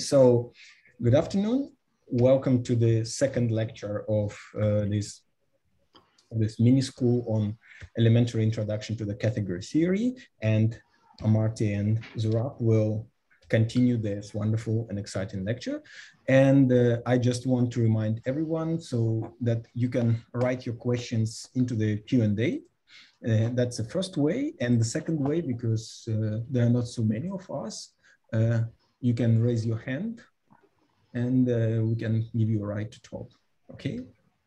so good afternoon. Welcome to the second lecture of uh, this, this mini school on elementary introduction to the category theory. And Amartya and will continue this wonderful and exciting lecture. And uh, I just want to remind everyone so that you can write your questions into the Q&A. Uh, that's the first way. And the second way, because uh, there are not so many of us, uh, you can raise your hand and uh, we can give you a right to talk. Okay,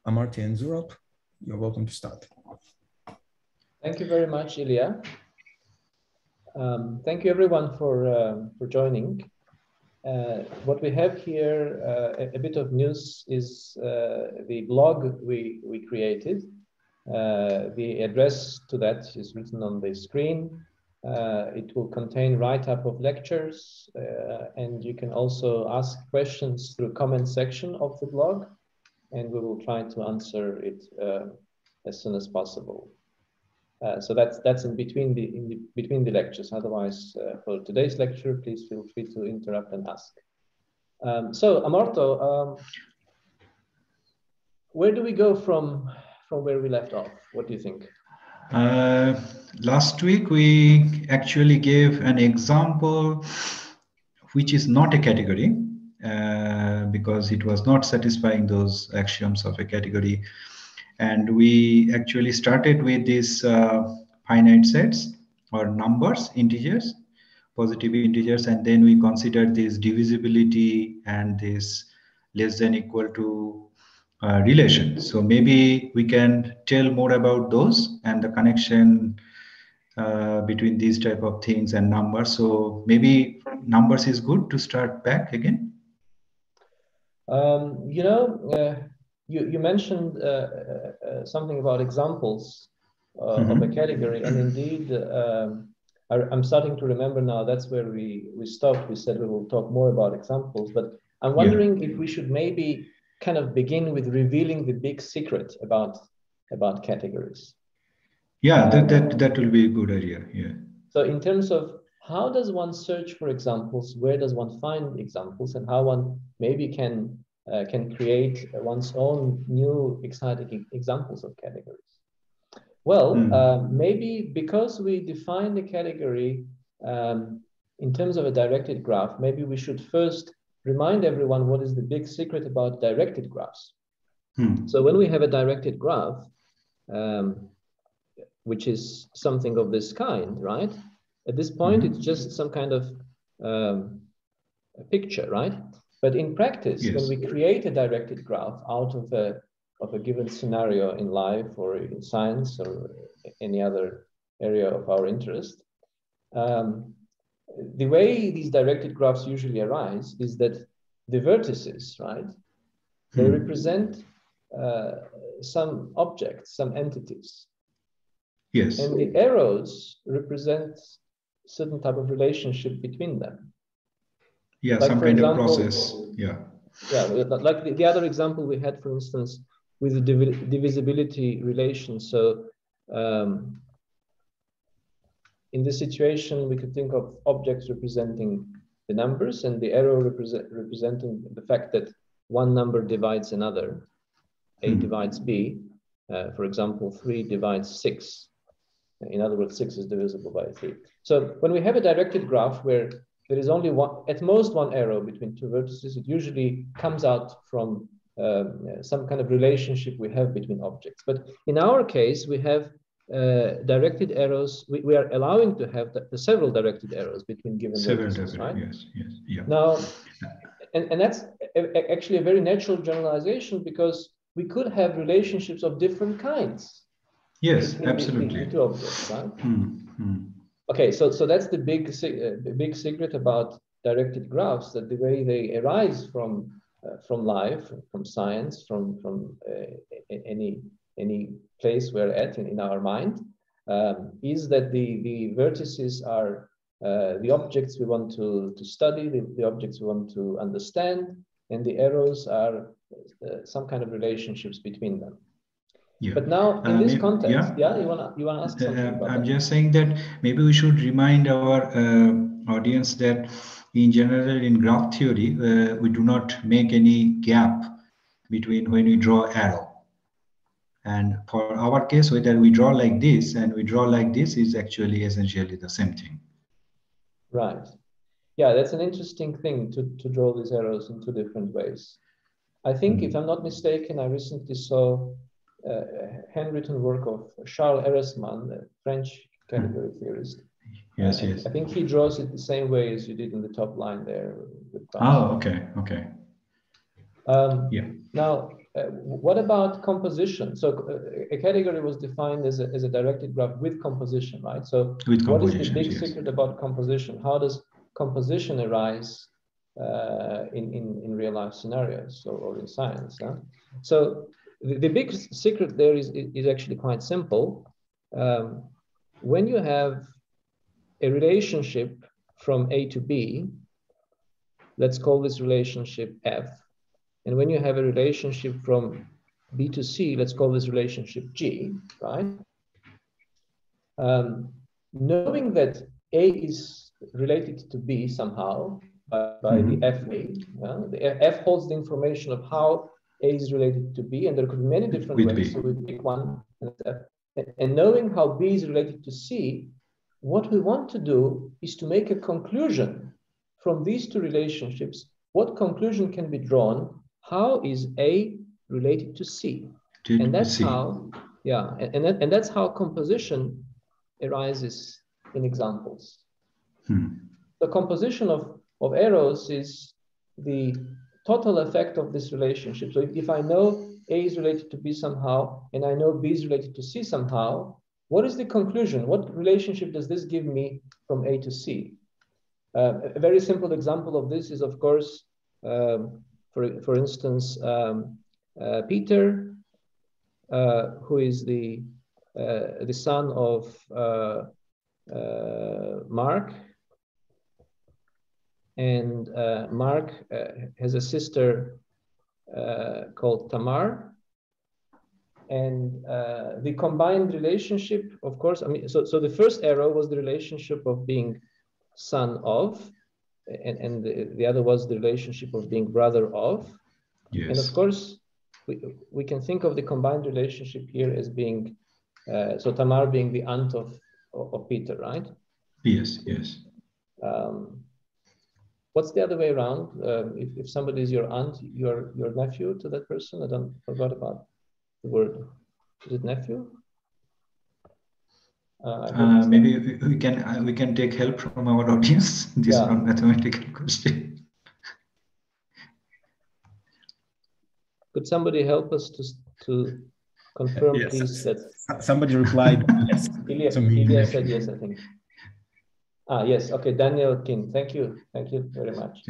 Amartya and Zurab, you're welcome to start. Thank you very much, Ilya. Um, thank you everyone for, uh, for joining. Uh, what we have here, uh, a, a, bit of news is uh, the blog we, we created. Uh, the address to that is written on the screen. Uh, it will contain write-up of lectures, uh, and you can also ask questions through comment section of the blog, and we will try to answer it uh, as soon as possible. Uh, so that's that's in between the in the between the lectures. Otherwise, uh, for today's lecture, please feel free to interrupt and ask. Um, so, Amartya, um, where do we go from from where we left off? What do you think? Last week, we actually gave an example which is not a category uh, because it was not satisfying those axioms of a category. And we actually started with these uh, finite sets or numbers, integers, positive integers, and then we considered this divisibility and this less than equal to uh, relation. So maybe we can tell more about those and the connection uh, between these type of things and numbers. So maybe numbers is good to start back again. Um, you know, uh, you, you mentioned uh, uh, something about examples mm-hmm. of a category, and indeed, um, I, am starting to remember now. That's where we we stopped. We said we will talk more about examples, but I'm wondering yeah. if we should maybe kind of begin with revealing the big secret about about categories. Yeah, that that that will be a good idea. Yeah. So in terms of how does one search for examples, where does one find examples, and how one maybe can uh, can create one's own new exciting examples of categories. Well, mm. uh, maybe because we define the category um, in terms of a directed graph, maybe we should first remind everyone what is the big secret about directed graphs. Hmm. So when we have a directed graph, um, which is something of this kind, right? At this point, mm-hmm. it's just some kind of um, picture, right? But in practice, yes. when we create a directed graph out of a of a given scenario in life or in science or any other area of our interest, um, the way these directed graphs usually arise is that the vertices, right, they hmm. represent uh, some objects, some entities. Yes. And the arrows represent certain type of relationship between them. Yeah, like some kind example, of process. Yeah. Yeah, like the, the, other example we had, for instance, with the div divisibility relation. So um, in this situation, we could think of objects representing the numbers and the arrow represent, representing the fact that one number divides another. A mm. divides B. Uh, for example, 3 divides 6. In other words, 6 is divisible by 3. So when we have a directed graph where there is only one, at most one arrow between two vertices, it usually comes out from uh, some kind of relationship we have between objects. But in our case, we have uh, directed arrows, we, we, are allowing to have the, the several directed arrows between given several directed, right? Yes, yes, yeah. Now, and, and that's a, actually a very natural generalization because we could have relationships of different kinds. Yes, absolutely. two right? Mm, Okay, so so that's the big uh, big secret about directed graphs that the way they arise from uh, from life, from science, from from uh, any any place we're at in, in our mind, um, is that the, the vertices are uh, the objects we want to, to study, the, the objects we want to understand, and the arrows are uh, some kind of relationships between them. Yeah. But now, in uh, this context, yeah, yeah you wanna you wanna ask something? Uh, I'm that? just saying that maybe we should remind our uh, audience that in general, in graph theory, uh, we do not make any gap between when we draw arrow. And for our case, whether we draw like this and we draw like this is actually essentially the same thing. Right. Yeah, that's an interesting thing to, to draw these arrows in two different ways. I think, mm. if I'm not mistaken, I recently saw handwritten work of Charles Ehresmann, a French category mm. theorist. Yes, uh, yes. I think he draws it the same way as you did in the top line there. oh, okay, okay. Um, yeah. Now, uh, what about composition? So uh, a category was defined as a, as a directed graph with composition, right? So what is the big yes. secret about composition? How does composition arise uh, in, in, in real life scenarios or, or in science? Huh? So the, the big secret there is, is actually quite simple. Um, when you have a relationship from A to B, let's call this relationship F, and when you have a relationship from B to C, let's call this relationship G, right? Um, knowing that A is related to B somehow by, by mm-hmm. the FA, the F holds the information of how A is related to B, and there could be many different With ways. B. So we pick one, and knowing how B is related to C, what we want to do is to make a conclusion from these two relationships. What conclusion can be drawn how is A related to C? To and that's C. how, yeah, and, and, that, and that's how composition arises in examples. Hmm. The composition of, of arrows is the total effect of this relationship. So if, I know A is related to B somehow, and I know B is related to C somehow, what is the conclusion? What relationship does this give me from A to C? Uh, a very simple example of this is, of course, um, for, for instance, um, uh, Peter, uh, who is the, uh, the son of uh, uh, Mark, and Mark has a sister called Tamar, and uh, the combined relationship of course i mean so, so the first arrow was the relationship of being son of and, and the, the other was the relationship of being brother of. Yes. And of course, we, we can think of the combined relationship here as being, uh, so Tamar being the aunt of, of Peter, right? Yes, yes. Um, what's the other way around? Um, if, if somebody is your aunt, your your nephew to that person? I don't forgot about the word. Is it nephew? Uh, uh, maybe we can uh, we can take help from our audience. This yeah. mathematical question. Could somebody help us to to confirm, yes. please? That somebody replied yes. Ilya, Ilya said yes, I think. Ah, yes. Okay, Daniel King. Thank you. Thank you very much.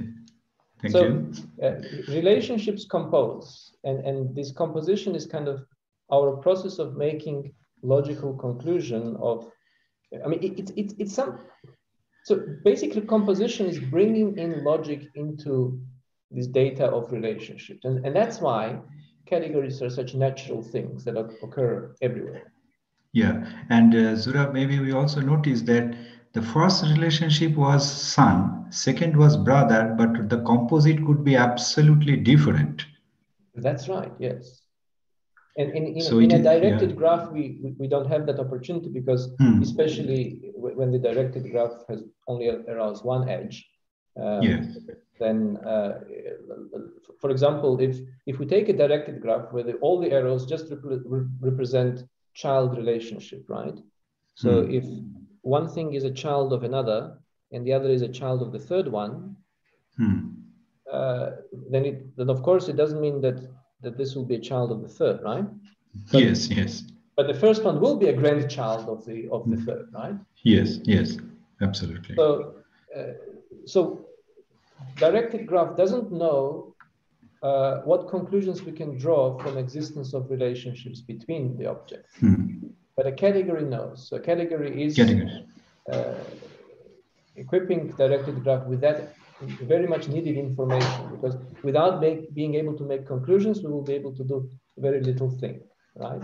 Thank so, you. Uh, relationships compose, and and this composition is kind of our process of making logical conclusion of, I mean, it's it, it, it's some, so basically composition is bringing in logic into this data of relationships. And, and that's why categories are such natural things that occur everywhere. Yeah, and uh, Zura, maybe we also notice that the first relationship was son, second was brother, but the composite could be absolutely different. That's right, yes. And in, in, so in a directed yeah. graph, we, we, don't have that opportunity because hmm. especially when the directed graph has only around one edge, um, yeah. then uh, for example, if, if we take a directed graph where the, all the arrows just rep represent child relationship, right? So hmm. if one thing is a child of another and the other is a child of the third one, hmm. uh, then it then of course it doesn't mean that that this will be a child of the third, right? But, yes, yes. But the first one will be a grandchild of the of the third, right? Yes, yes, absolutely. So, uh, so directed graph doesn't know uh, what conclusions we can draw from existence of relationships between the objects. Hmm. But a category knows. So a category is category. Uh, equipping directed graph with that very much needed information because without make, being able to make conclusions, we will be able to do very little thing, right?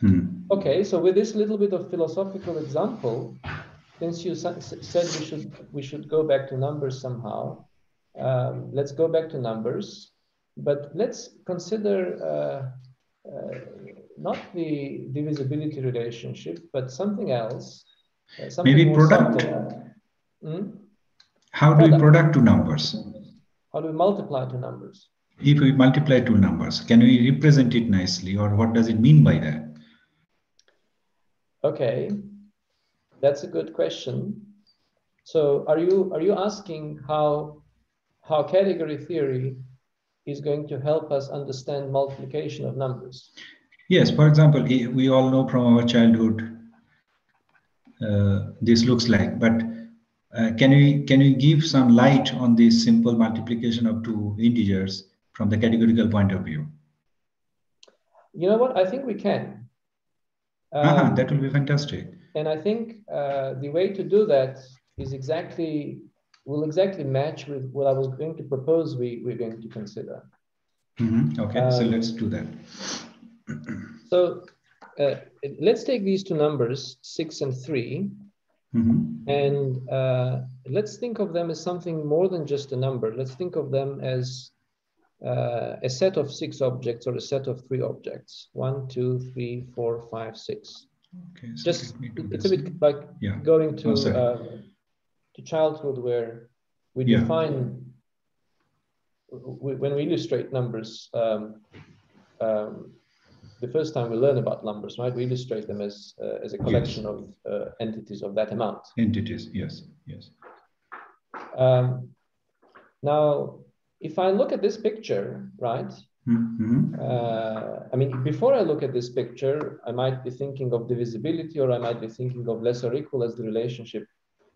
Hmm. Okay, so with this little bit of philosophical example, since you said we should we should go back to numbers somehow, um, let's go back to numbers, but let's consider uh, uh, not the divisibility relationship, but something else. Uh, something Maybe product. Hmm? How do we product to numbers? How do we multiply to numbers? If we multiply two numbers, can we represent it nicely, or what does it mean by that? Okay, that's a good question. So are you are you asking how how category theory is going to help us understand multiplication of numbers? Yes, for example, we all know from our childhood uh, this looks like, but uh, can we can we give some light on this simple multiplication of two integers from the categorical point of view? You know what? I think we can. Um, uh-huh, that will be fantastic. And I think uh, the way to do that is exactly will exactly match with what I was going to propose. We we're going to consider. Mm-hmm. Okay, um, so let's do that. So uh, let's take these two numbers, six and 3 mm-hmm. and uh, let's think of them as something more than just a number. Let's think of them as uh, a set of six objects or a set of three objects. One, two, three, four, five, six. Okay, so just it's a bit like yeah. going to um, to childhood where we yeah. define we, when we illustrate numbers. Um, um, the first time we learn about numbers, right? We illustrate them as uh, as a collection yes. of uh, entities of that amount. Entities, yes, yes. Um, now, if I look at this picture, right? Mm-hmm. Uh, I mean, before I look at this picture, I might be thinking of divisibility or I might be thinking of less or equal as the relationship.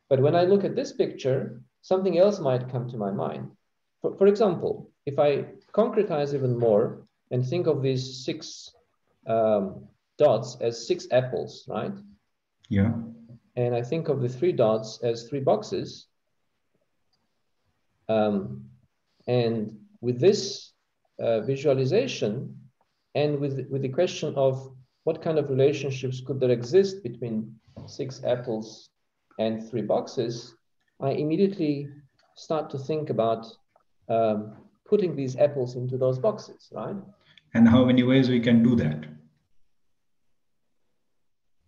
But when I look at this picture, something else might come to my mind. For, for example, if I concretize even more and think of these six um, dots as six apples, right? Yeah. And I think of the three dots as three boxes. Um, and with this uh, visualization and with, with the question of what kind of relationships could there exist between six apples and three boxes, I immediately start to think about um, putting these apples into those boxes, right? And how many ways we can do that?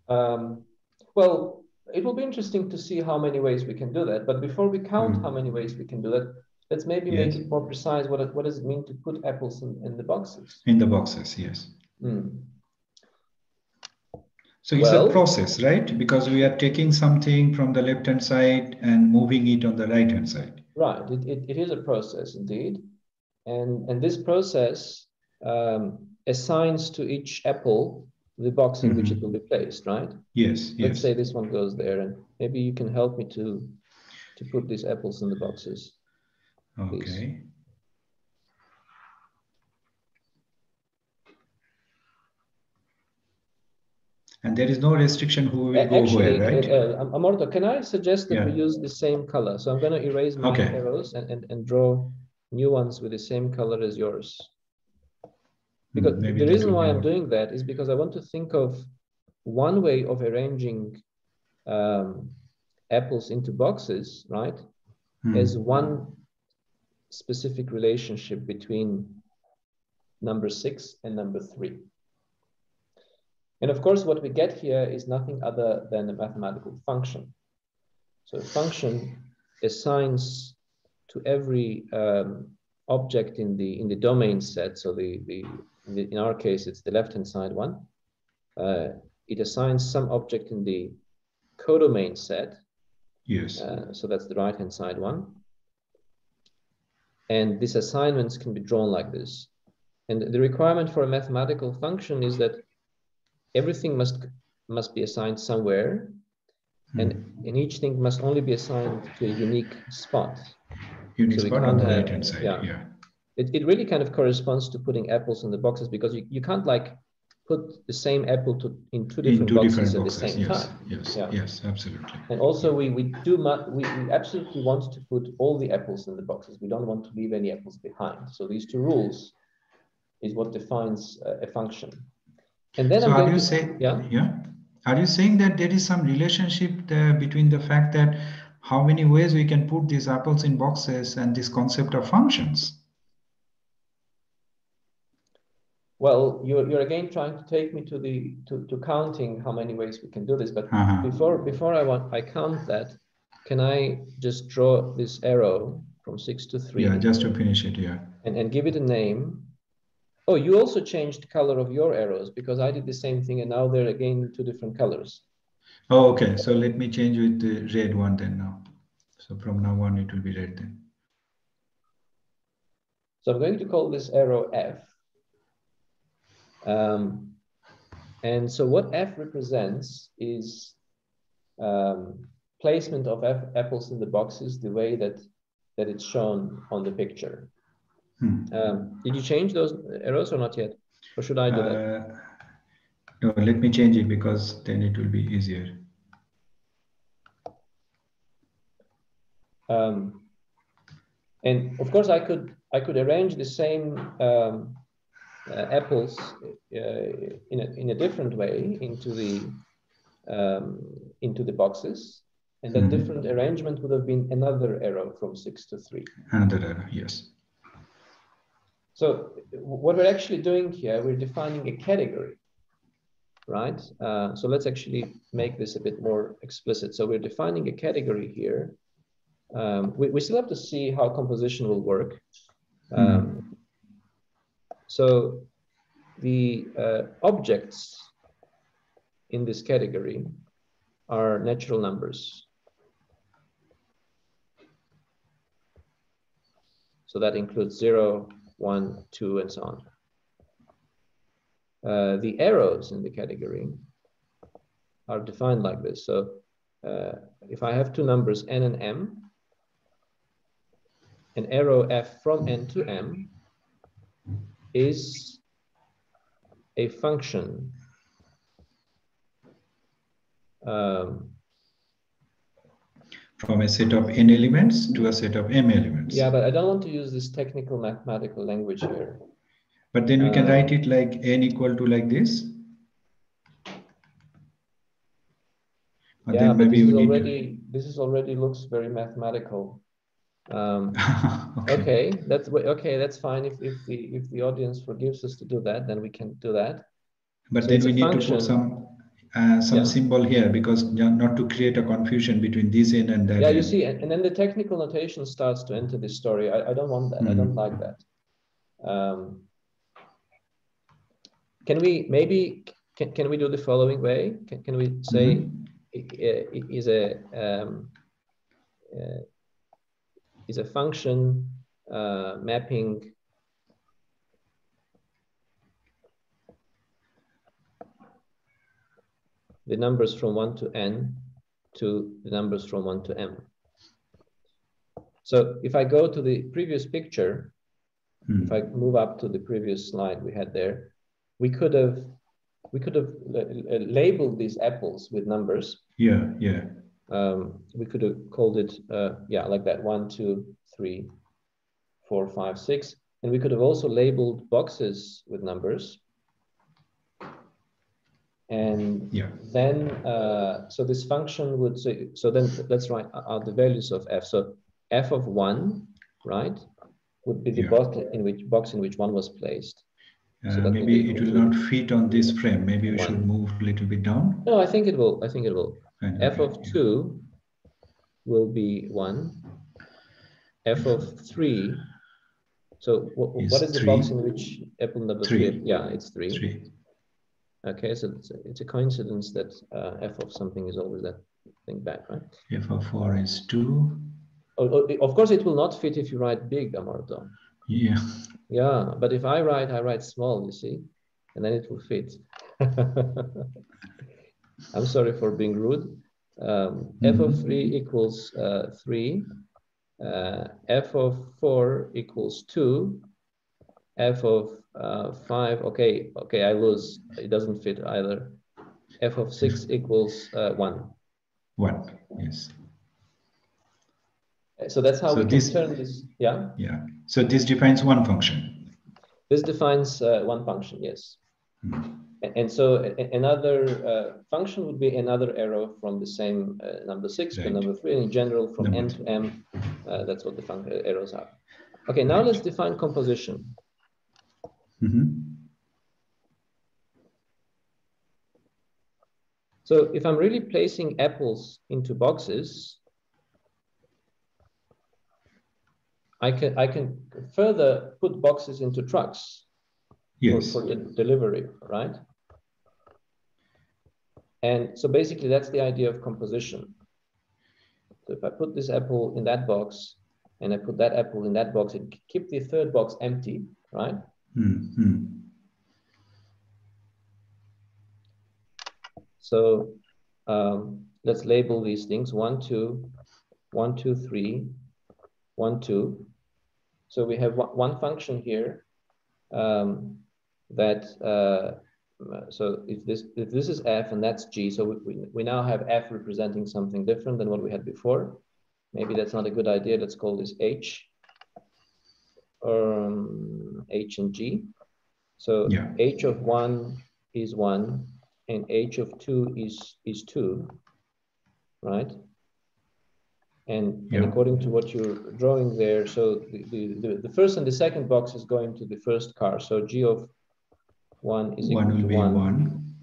Um, well, it will be interesting to see how many ways we can do that. But before we count mm. how many ways we can do that, let's maybe yes. make it more precise. What, what does it mean to put apples in, in the boxes? In the boxes, yes. Mm. So it's well, a process, right? Because we are taking something from the left hand side and moving it on the right hand side. Right. It, it, it is a process indeed. And, and this process um, assigns to each apple the box in mm-hmm. which it will be placed, right? Yes. Let's yes. say this one goes there, and maybe you can help me to to put these apples in the boxes. Okay. Please. And there is no restriction who will Actually, go where, right? Uh, uh Amartya, can I suggest that yeah. we use the same color? So I'm going to erase my okay. arrows and, and, and draw new ones with the same color as yours. Because Maybe the reason why I'm doing that is because I want to think of one way of arranging um, apples into boxes, right? Hmm. As one specific relationship between number six and number three. And of course, what we get here is nothing other than a mathematical function. So a function assigns to every um, object in the in the domain set, so the, the in our case, it's the left-hand side one. Uh, it assigns some object in the codomain set. Yes. Uh, so that's the right-hand side one. And these assignments can be drawn like this. And the requirement for a mathematical function is that everything must must be assigned somewhere, hmm. and, and each thing must only be assigned to a unique spot. Unique so spot on the right-hand side, yeah. yeah it, it really kind of corresponds to putting apples in the boxes because you, you can't like put the same apple to, in two different in two boxes different at boxes. the same yes. time. Yes, yeah. yes, absolutely. And also we, we do we, we absolutely want to put all the apples in the boxes. We don't want to leave any apples behind. So these two rules is what defines uh, a function. And then so I'm are you to, saying, yeah? yeah? are you saying that there is some relationship there between the fact that how many ways we can put these apples in boxes and this concept of functions? Well, you're, you're again trying to take me to the to, to counting how many ways we can do this. But Uh-huh. before before I want I count that, can I just draw this arrow from six to three Yeah, just to finish it, yeah. and, and give it a name? Oh, you also changed the color of your arrows because I did the same thing and now they're again two different colors. Oh, okay. So let me change with the red one then now. So from now on, it will be red then. So I'm going to call this arrow F. Um, and so what F represents is um, placement of F apples in the boxes the way that, that it's shown on the picture. Hmm. Um, did you change those arrows or not yet? Or should I do that? Uh, no, let me change it because then it will be easier. Um, and of course, I could I could arrange the same um, apples uh, in a in a different way into the um, into the boxes, and that Mhm. different arrangement would have been another arrow from six to three. Another arrow, yes. So what we're actually doing here, we're defining a category, right? Uh, so let's actually make this a bit more explicit. So we're defining a category here. Um, we, we still have to see how composition will work. Um, So the uh, objects in this category are natural numbers. So that includes zero, one, two, and so on. Uh, the arrows in the category are defined like this. So uh, if I have two numbers n and m, an arrow f from n to m is a function um, From a set of n elements to a set of m elements. yeah, but I don't want to use this technical mathematical language here. But then we can Uh, write it like n equal to like this. But yeah, then but maybe this is already this is already looks very mathematical. Um, okay. okay, that's okay. That's fine. If if the if the audience forgives us to do that, then we can do that. But So then we need to put some uh, some Yeah. symbol here because not to create a confusion between this n and that. Yeah, you see, and, and then the technical notation starts to enter this story. I, I don't want that. I don't Mhm. like that. Um, can we maybe can, can we do the following way? Can, can we say i- i- i- is a um, uh, is a function uh, mapping the numbers from 1 to n to the numbers from 1 to m. So if I go to the previous picture, Hmm. if I move up to the previous slide we had there, we could have we could have la- la- labeled these apples with numbers. Yeah, yeah. Um, we could have called it uh, yeah like that one, two, three, four, five, six, and we could have also labeled boxes with numbers. And Yeah. then uh, so this function would say so then let's write out the values of f so f of one right would be the Yeah. box in which box in which one was placed So Uh, that maybe it will not fit on this frame. Maybe we should move a little bit down. no i think it will i think it will Fine, f okay, of two will be one f of three so wh- Is what is the box in which apple number Three. three yeah it's three Three. okay so it's a, it's a coincidence that uh, f of something is always that thing back right F of four is two. Oh, oh, of course, it will not fit if you write big, Amartya. Yeah. Yeah, but if I write, I write small, you see, and then it will fit. I'm sorry for being rude. Um, f of Mhm. 3 equals uh, 3. Uh, f of 4 equals 2. f of uh, 5, okay, okay, I lose. It doesn't fit either. f of 6 equals uh, 1. One. Yes. So that's how So we can this- turn this, yeah? Yeah. So this defines one function. This defines uh, one function, yes. Hmm. And so another uh, function would be another arrow from the same uh, number six right. to number three. And in general, from number n to m, uh, that's what the fun- uh, arrows are. Okay, now let's define composition. Mm -hmm. So if I'm really placing apples into boxes, I can I can further put boxes into trucks yes. for, for the delivery, right? And so basically that's the idea of composition. So if I put this apple in that box and I put that apple in that box, it keep the third box empty, right? Mm-hmm. So um, let's label these things one, two, one, two, three, one, two. So we have one function here um, that, uh, so if this, if this is f and that's g, so we, we, we now have f representing something different than what we had before. Maybe that's not a good idea. Let's call this h, um, h and g. So yeah. h of one is one, and h of two is is two, right? And, yeah. and according to what you're drawing there, so the, the, the, first and the second box is going to the first car. So g of one is equal one to one, one,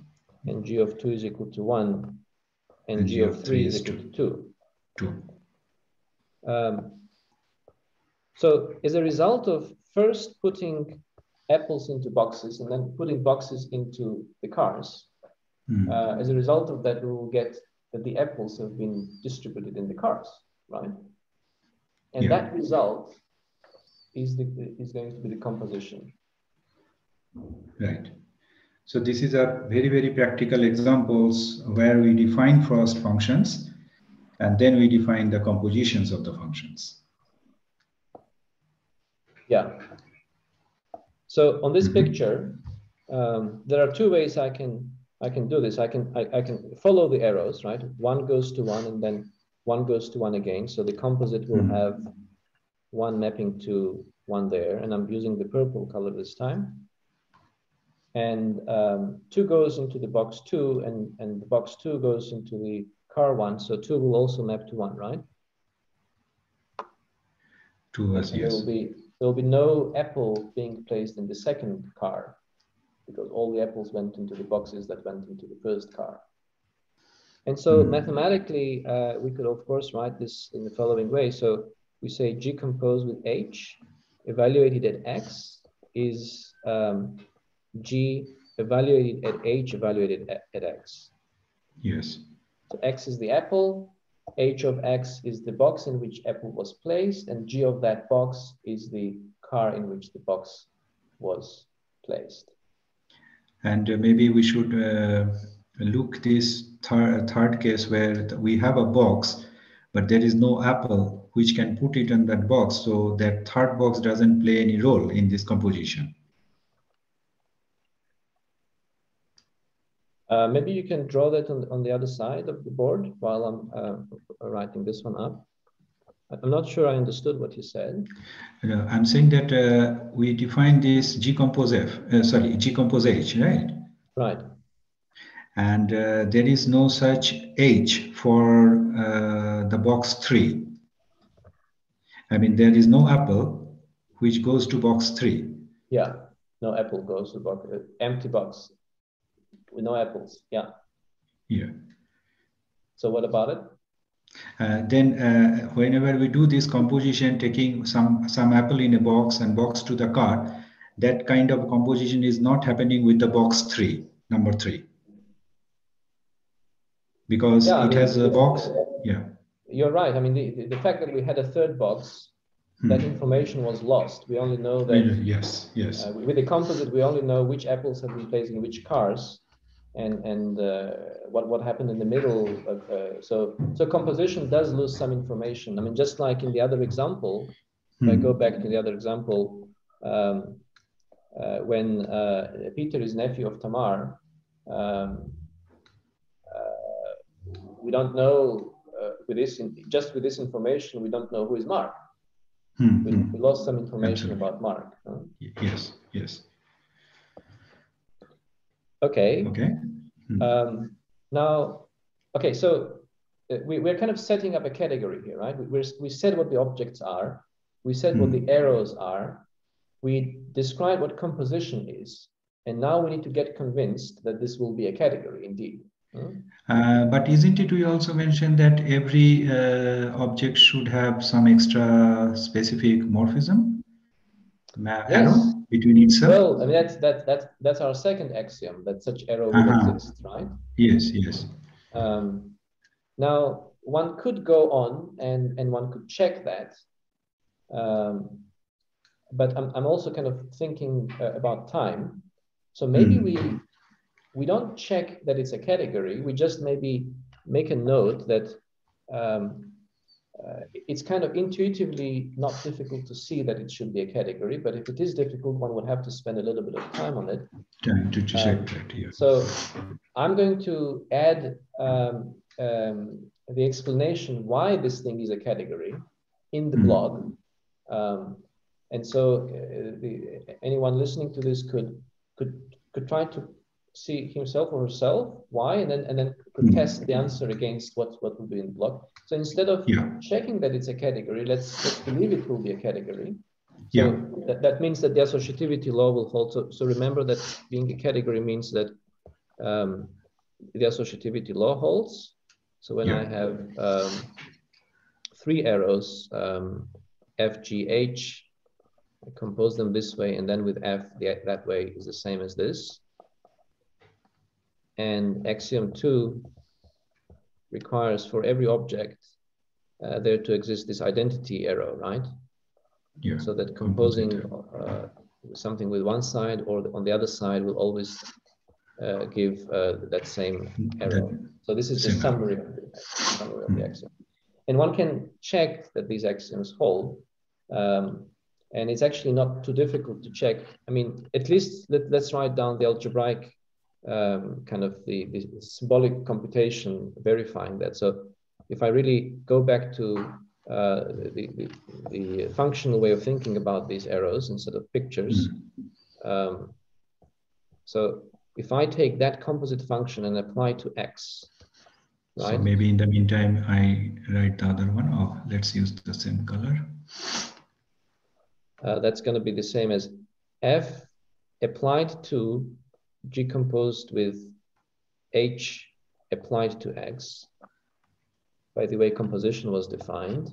and g of two is equal to one, and, and g, g, of three is equal to two. Two. Um, so as a result of first putting apples into boxes and then putting boxes into the cars, mm. uh, as a result of that, we will get that the apples have been distributed in the cars right? And yeah. that result is the is going to be the composition. Right. So this is a very, very practical examples where we define first functions and then we define the compositions of the functions. Yeah. So on this mm -hmm. picture, um, there are two ways I can I can do this. I can I, I can follow the arrows, right? One goes to one and then one goes to one again. So the composite will hmm. have one mapping to one there, and I'm using the purple color this time. And um, two goes into the box two, and, and the box two goes into the car one. So two will also map to one, right? Two, yes. There will be there will be no apple being placed in the second car because all the apples went into the boxes that went into the first car. And so mm. mathematically, uh, we could of course write this in the following way. So we say G composed with H evaluated at X is um, G evaluated at H evaluated at, at X. Yes. So X is the apple, H of X is the box in which apple was placed, and G of that box is the car in which the box was placed. And uh, maybe we should uh, look this third, third case where we have a box, but there is no apple which can put it in that box. So that third box doesn't play any role in this composition. Uh, maybe you can draw that on, on the other side of the board while I'm uh, writing this one up. I'm not sure I understood what you said. Uh, I'm saying that uh, we define this G compose F, uh, sorry, G compose H, right? Right and uh, there is no such H for uh, the box 3. I mean, there is no apple which goes to box 3. Yeah, no apple goes to box, empty box with no apples. Yeah. Yeah. So what about it? Uh, then uh, whenever we do this composition, taking some, some apple in a box and box to the cart, that kind of composition is not happening with the box 3, number 3 because yeah, it I mean, has a box. Yeah. You're right. I mean, the, the fact that we had a third box, hmm. that information was lost. We only know that. Yes, yes. Uh, with the composite, we only know which apples have been placed in which cars, and and uh, what what happened in the middle. Of, uh, so so composition does lose some information. I mean, just like in the other example, hmm. if I hmm. go back to the other example, um, uh, when uh, Peter is nephew of Tamar. Um, we don't know uh, with this in, just with this information we don't know who is Mark. Hmm, we, hmm. we, lost some information Absolutely. about Mark. Yes, yes. Okay. Okay. Hmm. Um, now, okay, so uh, we, we're kind of setting up a category here, right? We, we're, we said what the objects are. We said what Hmm. the arrows are. We described what composition is. And now we need to get convinced that this will be a category indeed. Hmm? Uh, but isn't it we also mentioned that every uh, object should have some extra specific morphism Yes. arrow between itself? Well, I mean, that's, that, that, that's our second axiom, that such arrow will Uh-huh. exist, right? yes, yes. Um, now, one could go on and, and one could check that. Um, but I'm, I'm also kind of thinking uh, about time. So maybe Hmm. we we don't check that it's a category. We just maybe make a note that um, uh, it's kind of intuitively not difficult to see that it should be a category. But if it is difficult, one would have to spend a little bit of time on it. Time to, Um, that, yeah. So I'm going to add um, um, the explanation why this thing is a category in the Mhm. blog. Um, and so uh, the, anyone listening to this could could could try to see himself or herself why, and then and then could Mhm. test the answer against what what will be in the blog. So instead of Yeah, checking that it's a category, let's, let's believe it will be a category. So Yeah. that, that means that the associativity law will hold. So, so remember that being a category means that um, the associativity law holds. So when I Yeah. have um, three arrows, um, F, G, H, I compose them this way, and then with F, the, that way is the same as this. And axiom two requires for every object uh, there to exist this identity arrow, right? yeah. So that composing uh, something with one side or on the other side will always uh, give uh, that same arrow. That- So this is the summary of the, summary of the Mm. axiom. And one can check that these axioms hold. Um, and it's actually not too difficult to check. I mean, at least let, let's write down the algebraic um, kind of the, the symbolic computation verifying that. So if I really go back to uh, the, the, the functional way of thinking about these arrows instead of pictures. Mm. Um, so if I take that composite function and apply to x, right? So maybe in the meantime, I write the other one. Oh, let's use the same color. Uh, that's going to be the same as f applied to g composed with h applied to x. By the way, composition was defined.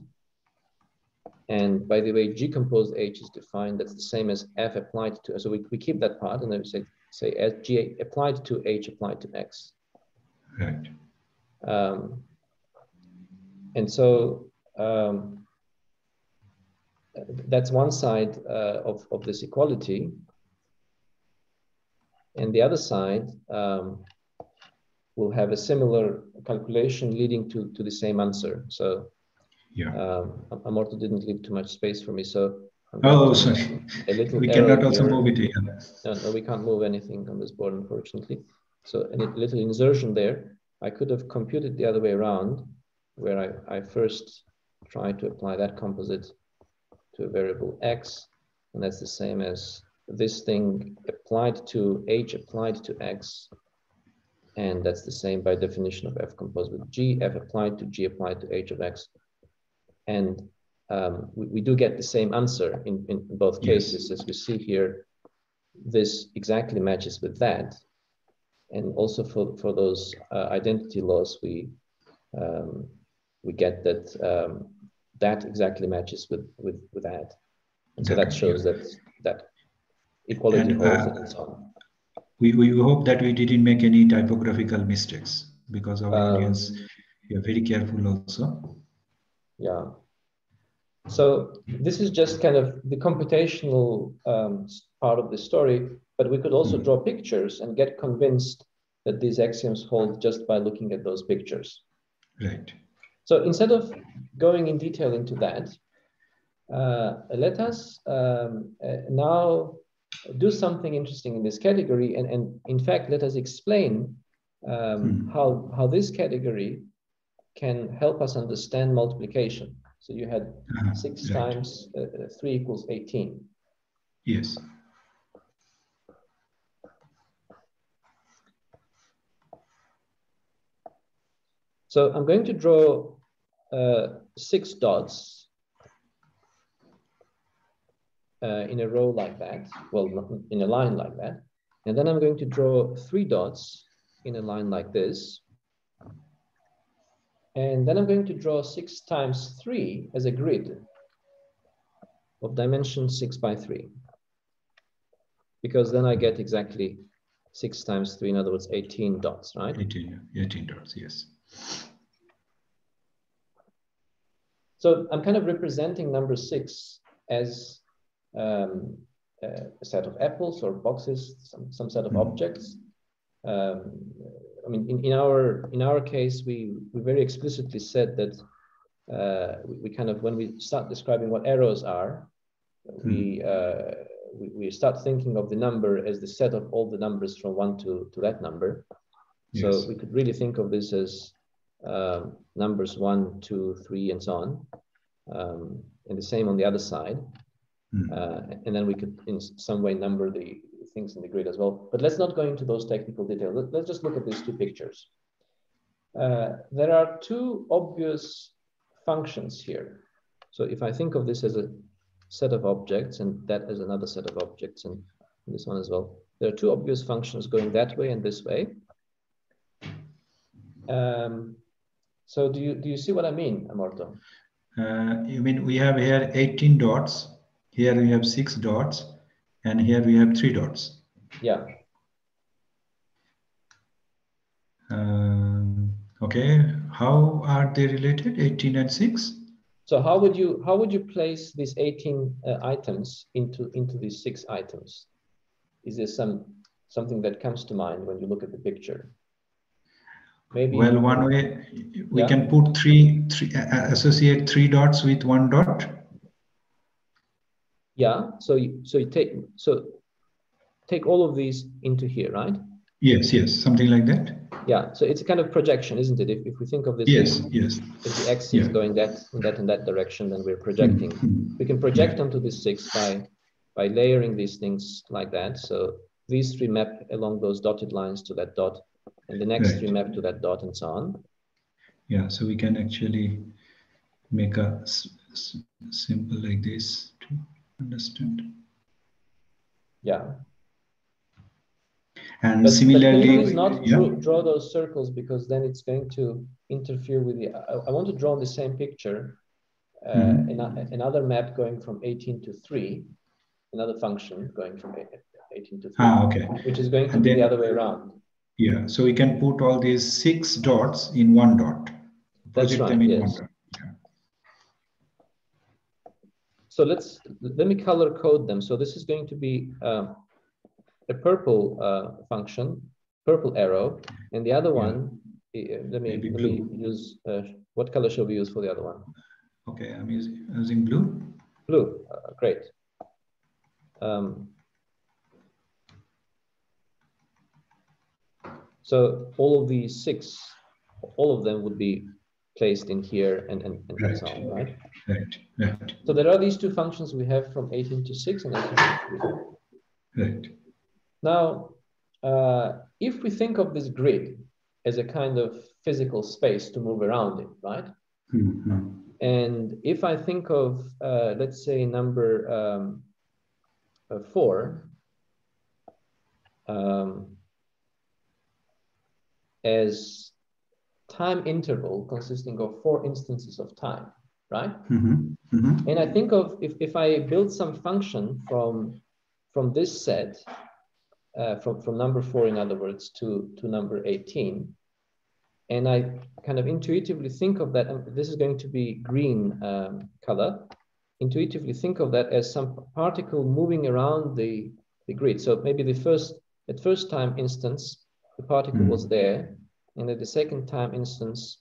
And by the way, g composed h is defined, that's the same as f applied to, so we, we keep that part and then we say, say as g applied to h applied to x. Right. Um, and so um, that's one side uh, of, of this equality. And the other side um, will have a similar calculation leading to, to the same answer. So Yeah. um, Amartya didn't leave too much space for me. So I'm Oh, sorry. a little We cannot also here. move it here. No, no, we can't move anything on this board, unfortunately. So a little insertion there. I could have computed the other way around, where I, I first try to apply that composite to a variable x, and that's the same as this thing applied to h applied to x, and that's the same by definition of f composed with g, f applied to g applied to h of x. And um, we, we do get the same answer in, in both Yes. cases, as we see here this exactly matches with that. And also for, for those uh, identity laws, we, um, we get that um, that exactly matches with, with, with that. And so that shows that, that equality And, holds uh, and so on. We, we hope that we didn't make any typographical mistakes because our Um, audience, we are very careful also. Yeah. So this is just kind of the computational um, part of the story, but we could also Mhm. draw pictures and get convinced that these axioms hold just by looking at those pictures. Right. So instead of going in detail into that, uh, let us um, uh, now do something interesting in this category. And, and in fact, let us explain um, hmm. how, how this category can help us understand multiplication. So you had ah, six times uh, uh, three equals 18. Yes. So I'm going to draw uh, six dots uh, in a row like that, well, in a line like that. And then I'm going to draw three dots in a line like this. And then I'm going to draw six times three as a grid of dimension six by three. Because then I get exactly six times three, in other words, 18 dots, right? 18, 18 dots, yes. So I'm kind of representing number six as um, a set of apples or boxes, some, some set of mm. objects. Um, I mean, in, in our in our case, we we very explicitly said that uh, we, we, kind of when we start describing what arrows are, mm. we, uh, we, we start thinking of the number as the set of all the numbers from one to to that number. Yes. So we could really think of this as um, numbers one, two, three, and so on, um, and the same on the other side. Mm. Uh, and then we could in some way number the things in the grid as well. But let's not go into those technical details. Let, us just look at these two pictures. Uh, there are two obvious functions here. So if I think of this as a set of objects and that as another set of objects and this one as well, there are two obvious functions going that way and this way. Um, so do you, do you see what I mean, Amartya? Uh, you mean we have here 18 dots here we have six dots and here we have three dots. Yeah. Um, okay, how are they related, 18 and 6? So how would you how would you place these 18 uh, items into into these six items? Is there some something that comes to mind when you look at the picture? Maybe well, one way we yeah. can put three, three uh, associate three dots with one dot yeah. So you, so you take so take all of these into here, right? Yes, yes, something like that. Yeah. So it's a kind of projection, isn't it? If, if we think of this, yes, yes. If the x is going that in that in that direction, then we're projecting. Mm-hmm. We can project yeah. onto this six by by layering these things like that. So these three map along those dotted lines to that dot, and the next right. three map to that dot, and so on. Yeah. So we can actually make a simple like this. Understand. Yeah. And but, similarly, but not yeah. draw, draw, those circles because then it's going to interfere with the. I, I want to draw on the same picture uh, an, another map going from 18 to 3, another function going from 18 to 3, ah, okay. which is going to and be then, the other way around. Yeah, so we can put all these six dots in one dot. That's right, yes. So let's let me color code them. So this is going to be uh, a purple uh, function, purple arrow, and the other one. Uh, let me let me use uh, what color shall we use for the other one? Okay, I'm using using blue. Blue, uh, great. Um, so all of these six, all of them would be placed in here and, and, and right. so on, right? Right, right. So there are these two functions we have from 18 to 6 and 18 to 3. Right. Now, uh, if we think of this grid as a kind of physical space to move around in, right? Mm-hmm. And if I think of, uh, let's say, number um, uh, four um, as time interval consisting of four instances of time, right? Mm-hmm. Mm-hmm. And I think of if, if I build some function from from this set, uh, from, from number four, in other words, to, to number 18, and I kind of intuitively think of that, and this is going to be green um, color, intuitively think of that as some particle moving around the, the grid. So maybe the first, at first time instance, the particle mm-hmm. was there, and at the second time instance,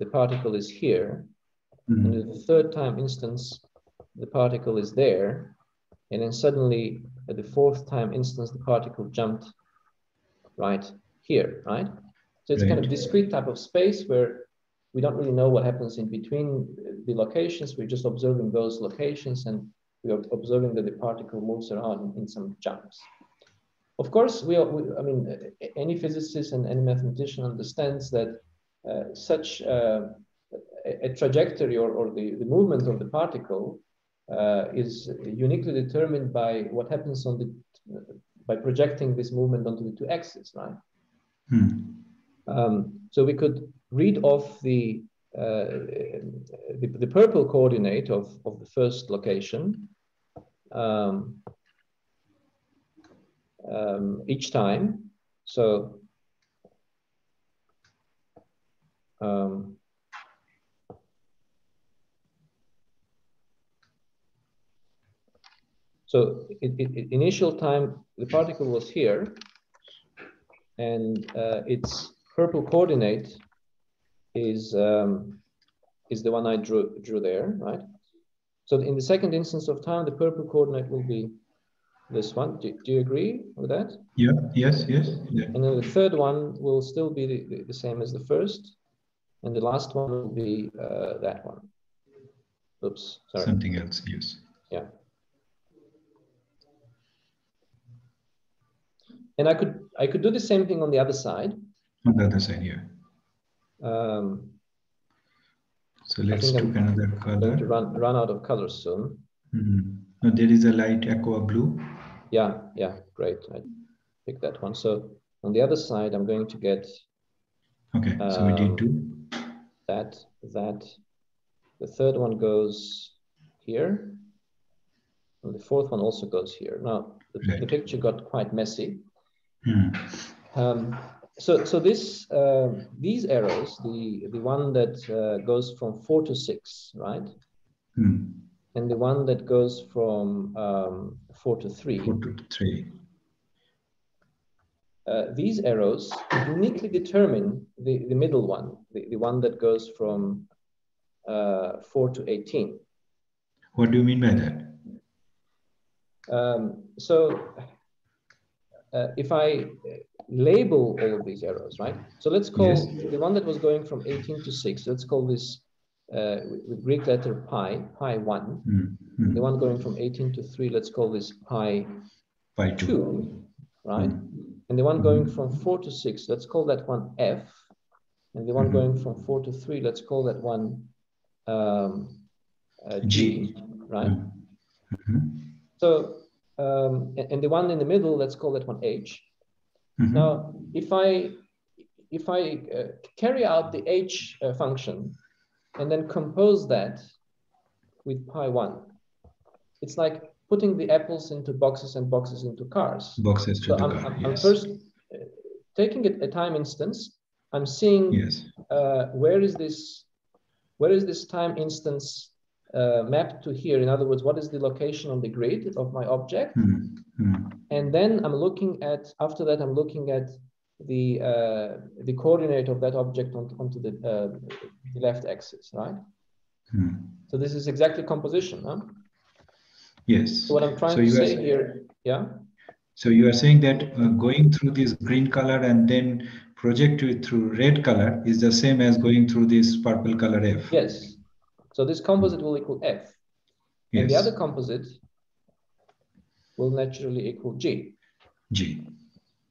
the particle is here. Mm-hmm. And at the third time instance, the particle is there. And then suddenly, at the fourth time instance, the particle jumped right here, right? So it's right. kind of discrete type of space where we don't really know what happens in between the locations. We're just observing those locations and we are observing that the particle moves around in, in some jumps. Of course, we, are, we, I mean, any physicist and any mathematician understands that uh, such uh, a, a, trajectory or, or the, the movement of the particle uh, is uniquely determined by what happens on the by projecting this movement onto the two axes, right? Hmm. Um, so we could read off the, uh, the, the purple coordinate of, of the first location um, um, each time. So um, So it, it, initial time, the particle was here, and uh, its purple coordinate is um, is the one I drew drew there, right? So in the second instance of time, the purple coordinate will be this one. Do, do you agree with that? Yeah. Yes. Yes. Yeah. And then the third one will still be the, the same as the first, and the last one will be uh, that one. Oops. Sorry. Something else. Yes. Yeah. And I could I could do the same thing on the other side. On the other side, yeah. Um, so let's do I'm another color. Going to run run out of colors soon. Mm -hmm. no, there is a light aqua blue. Yeah, yeah, great. I pick that one. So on the other side, I'm going to get. Okay, so um, we did two. That that the third one goes here, and the fourth one also goes here. Now the, right. the picture got quite messy. Mm. Um, so, so this uh, these arrows, the the one that uh, goes from four to six, right, mm. And the one that goes from um, four to three. Four to three. Uh, these arrows uniquely determine the, the middle one, the, the one that goes from uh, 4 to 18. What do you mean by that? Um, so uh, if I label all of these arrows, right? So let's call yes. the one that was going from 18 to 6, let's call this uh, with Greek letter pi, pi 1. Mm -hmm. The one going from 18 to 3, let's call this pi, pi 2, 2 right? Mm -hmm. And the one going from 4 to 6, let's call that one f. And the one mm -hmm. going from 4 to 3, let's call that one um, uh, G, right? Mm-hmm. So um, and, and, the one in the middle, let's call that one h. Mm-hmm. Now, if I if I uh, carry out the h uh, function and then compose that with pi one, it's like putting the apples into boxes and boxes into cars. Boxes so I'm, I'm, yes. I'm, first uh, taking a, a, time instance. I'm seeing yes. Uh, where is this where is this time instance uh, mapped to here. In other words, what is the location on the grid of my object? Mm -hmm. And then I'm looking at, after that, I'm looking at the uh, the coordinate of that object on, onto the, uh, the left axis, right? Mm. So this is exactly composition, huh? Yes. So what I'm trying so to say here, yeah? So you are saying that uh, going through this green color and then project it through red color is the same as going through this purple color F? Yes, so this composite will equal F. Yes. And the other composite will naturally equal G. G.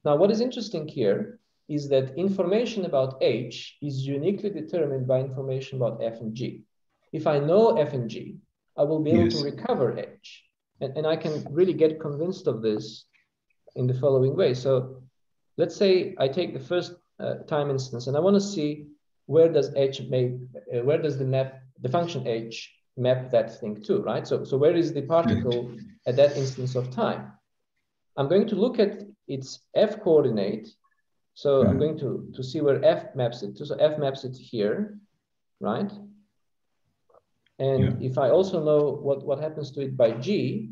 Now, what is interesting here is that information about H is uniquely determined by information about F and G. If I know F and G, I will be able yes. to recover H. And, and I can really get convinced of this in the following way. So let's say I take the first uh, time instance and I want to see where does H make, uh, where does the map the function h map that thing to, right? So, so where is the particle at that instance of time? I'm going to look at its f coordinate. So I'm going to, to see where f maps it to. So f maps it here, right? And yeah. if I also know what, what happens to it by g,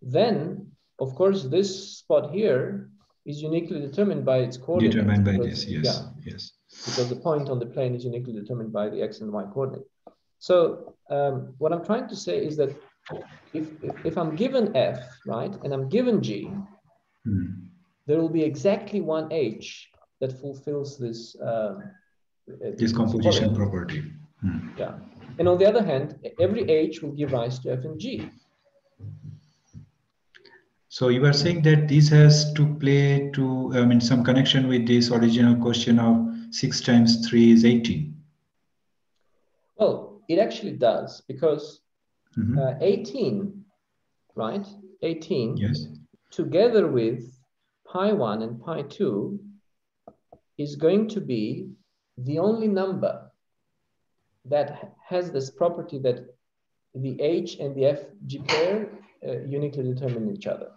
then of course this spot here is uniquely determined by its coordinate. Determined by this, yes, yeah. yes because the point on the plane is uniquely determined by the x and y coordinate. So um, what I'm trying to say is that if, if, I'm given f, right, and I'm given g, mm. there will be exactly one h that fulfills this uh, this composition property. Mm. Yeah. And on the other hand, every h will give rise to f and g. So you are saying that this has to play to, I mean, some connection with this original question of six times three is 18. Well, it actually does because mm-hmm. uh, 18, right? 18 yes. Together with pi 1 and pi 2 is going to be the only number that has this property that the H and the FG pair uh, uniquely determine each other.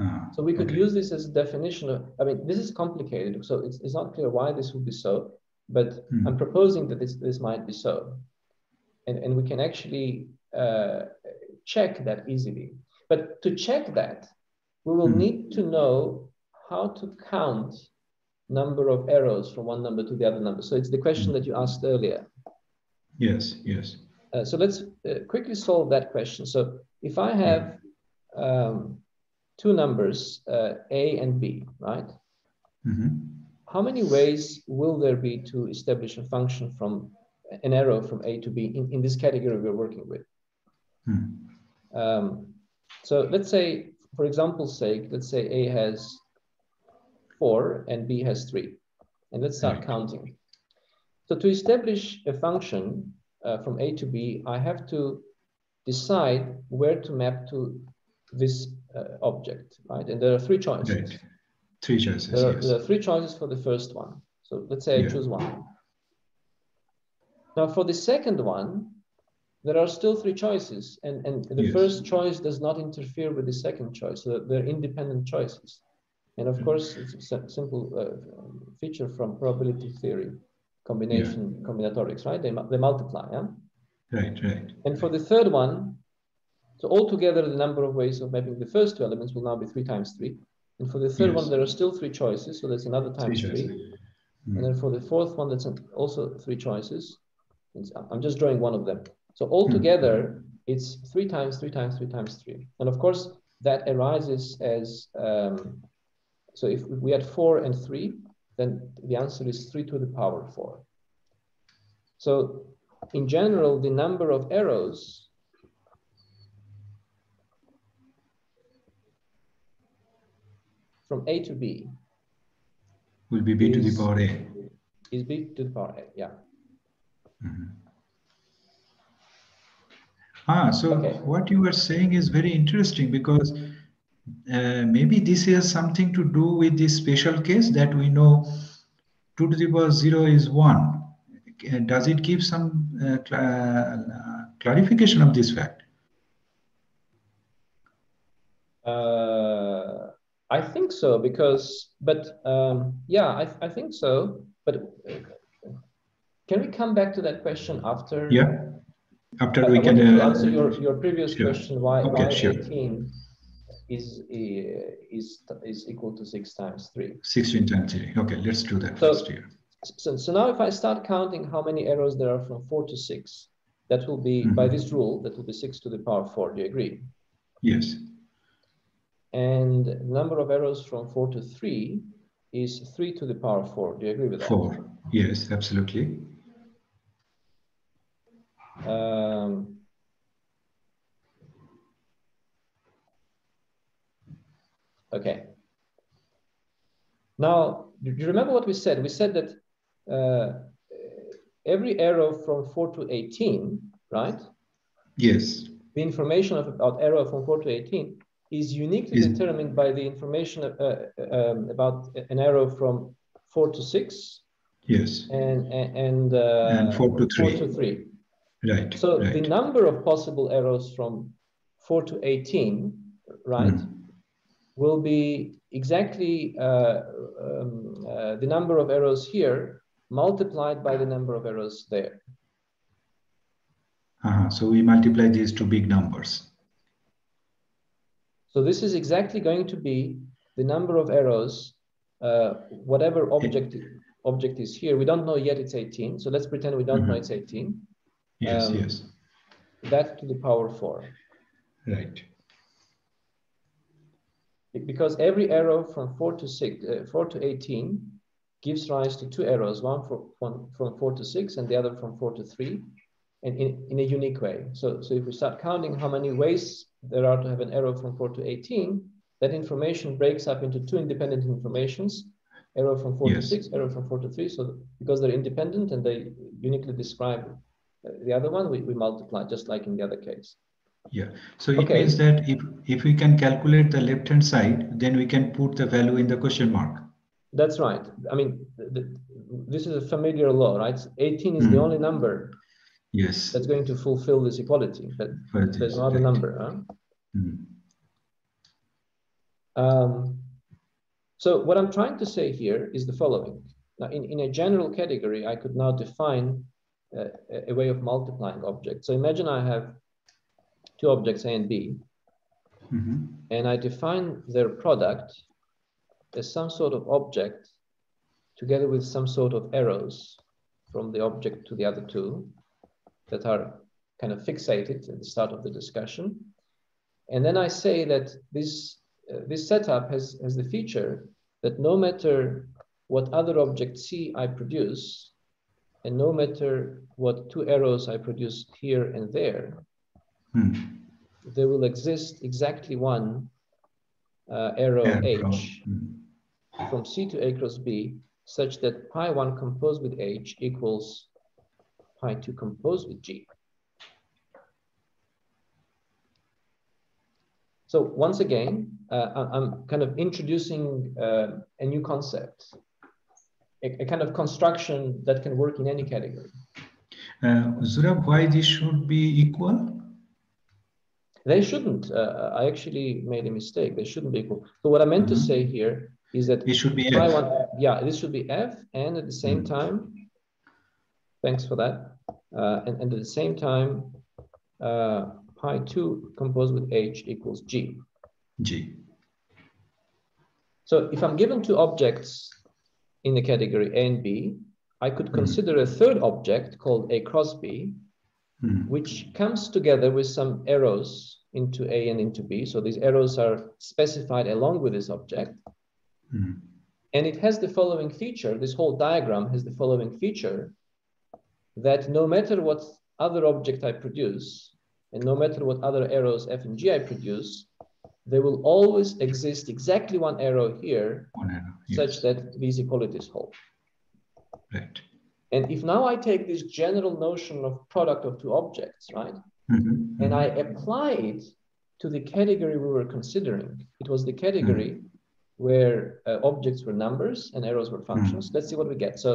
Ah, so we could okay. use this as a definition of, I mean, this is complicated, so it's, it's not clear why this would be so, but hmm. I'm proposing that this, this might be so. And, and we can actually uh, check that easily. But to check that, we will hmm. need to know how to count number of arrows from one number to the other number. So it's the question hmm. that you asked earlier. Yes, yes. Uh, so let's uh, quickly solve that question. So if I have um, two numbers, uh, A and B, right? Mm-hmm. How many ways will there be to establish a function from an arrow from A to B in, in this category we're working with? Mm. Um, so let's say, for example's sake, let's say A has four and B has three. And let's start right. counting. So to establish a function uh, from A to B, I have to decide where to map to this uh, object, right? And there are three choices. Right. Three choices, there are, yes. there are three choices for the first one. So let's say yeah. I choose one. Now for the second one, there are still three choices and, and the yes. first choice does not interfere with the second choice. So they're independent choices. And of mm. course, it's a simple uh, feature from probability theory, combination, yeah. combinatorics, right? They, they multiply, yeah? Right, right. And for the third one, so altogether, the number of ways of mapping the first two elements will now be three times three. And for the third yes. one, there are still three choices. So that's another times three. three. Mm. And then for the fourth one, that's also three choices. I'm just drawing one of them. So altogether, mm. it's three times, three times, three times three. And of course, that arises as, um, so if we had four and three, then the answer is three to the power four. So in general, the number of arrows from A to B will be B is, to the power A. Is B to the power A, yeah. Mm -hmm. Ah, so okay. what you were saying is very interesting because uh, maybe this has something to do with this special case that we know 2 to the power 0 is 1. Does it give some uh, cl uh, clarification of this fact? Uh, I think so because, but um, yeah, I, I think so. But uh, can we come back to that question after? Yeah, after we can uh, answer your, your previous sure. question. Why, okay, why sure. 18 is is is equal to six times three? 16 times three. Okay, let's do that so, first here. So, so now if I start counting how many arrows there are from four to six, that will be mm -hmm. by this rule, that will be six to the power four. Do you agree? Yes and the number of arrows from 4 to 3 is 3 to the power 4. Do you agree with that? 4. Yes, absolutely. Um, okay. Now, do you remember what we said? We said that uh, every arrow from 4 to 18, right? Yes. The information about arrow from 4 to 18 is uniquely determined by the information uh, um, about an arrow from four to six. Yes. And and uh, and four to three. Four to three. Right. So right. the number of possible arrows from four to eighteen, right, mm. will be exactly uh, um, uh, the number of arrows here multiplied by the number of arrows there. -huh. So we multiply these two big numbers. So this is exactly going to be the number of arrows, uh, whatever object object is here. We don't know yet it's 18. So let's pretend we don't mm -hmm. know it's 18. Yes, um, yes. That to the power four. Right. Because every arrow from four to six, uh, four to 18 gives rise to two arrows, one, for, one from four to six and the other from four to three. and in, in a unique way. So, so if we start counting how many ways there are to have an arrow from 4 to 18, that information breaks up into two independent informations, arrow from 4 yes. to 6, arrow from 4 to 3. So because they're independent and they uniquely describe the other one, we, we multiply just like in the other case. Yeah. So it okay. means that if, if we can calculate the left-hand side, then we can put the value in the question mark. That's right. I mean, the, this is a familiar law, right? 18 is mm. the hmm. only number yes that's going to fulfill this equality but there's no other number huh? mm. um, so what i'm trying to say here is the following now in, in a general category i could now define a way of multiplying objects so imagine i have two objects a and b mm-hmm. and i define their product as some sort of object together with some sort of arrows from the object to the other two that are kind of fixated at the start of the discussion. And then I say that this, uh, this setup has, has the feature that no matter what other object C I produce, and no matter what two arrows I produce here and there, hmm. there will exist exactly one uh, arrow H hmm. from C to A cross B, such that pi 1 composed with H equals pi 2 composed with G. So once again, uh, I'm kind of introducing uh, a new concept, a, a, kind of construction that can work in any category. Uh, Zurab, why this should be equal? They shouldn't. Uh, I actually made a mistake. They shouldn't be equal. So what I meant mm -hmm. to mm-hmm. say here is that it should be F. Want, yeah, this should be F, and at the same mm -hmm. time, thanks for that. Uh, and, and, at the same time, uh, pi 2 composed with h equals g. g. So if I'm given two objects in the category A and B, I could mm. consider a third object called A cross B, mm. which comes together with some arrows into A and into B. So these arrows are specified along with this object. Mm. And it has the following feature, this whole diagram has the following feature that no matter what other object I produce, and no matter what other arrows F and G I produce, there will always exist exactly one arrow here, one arrow, yes. such that these equalities hold. Right. And if now I take this general notion of product of two objects, right, mm -hmm. and I apply it to the category we were considering, it was the category mm -hmm. where uh, objects were numbers and arrows were functions. Mm -hmm. Let's see what we get. So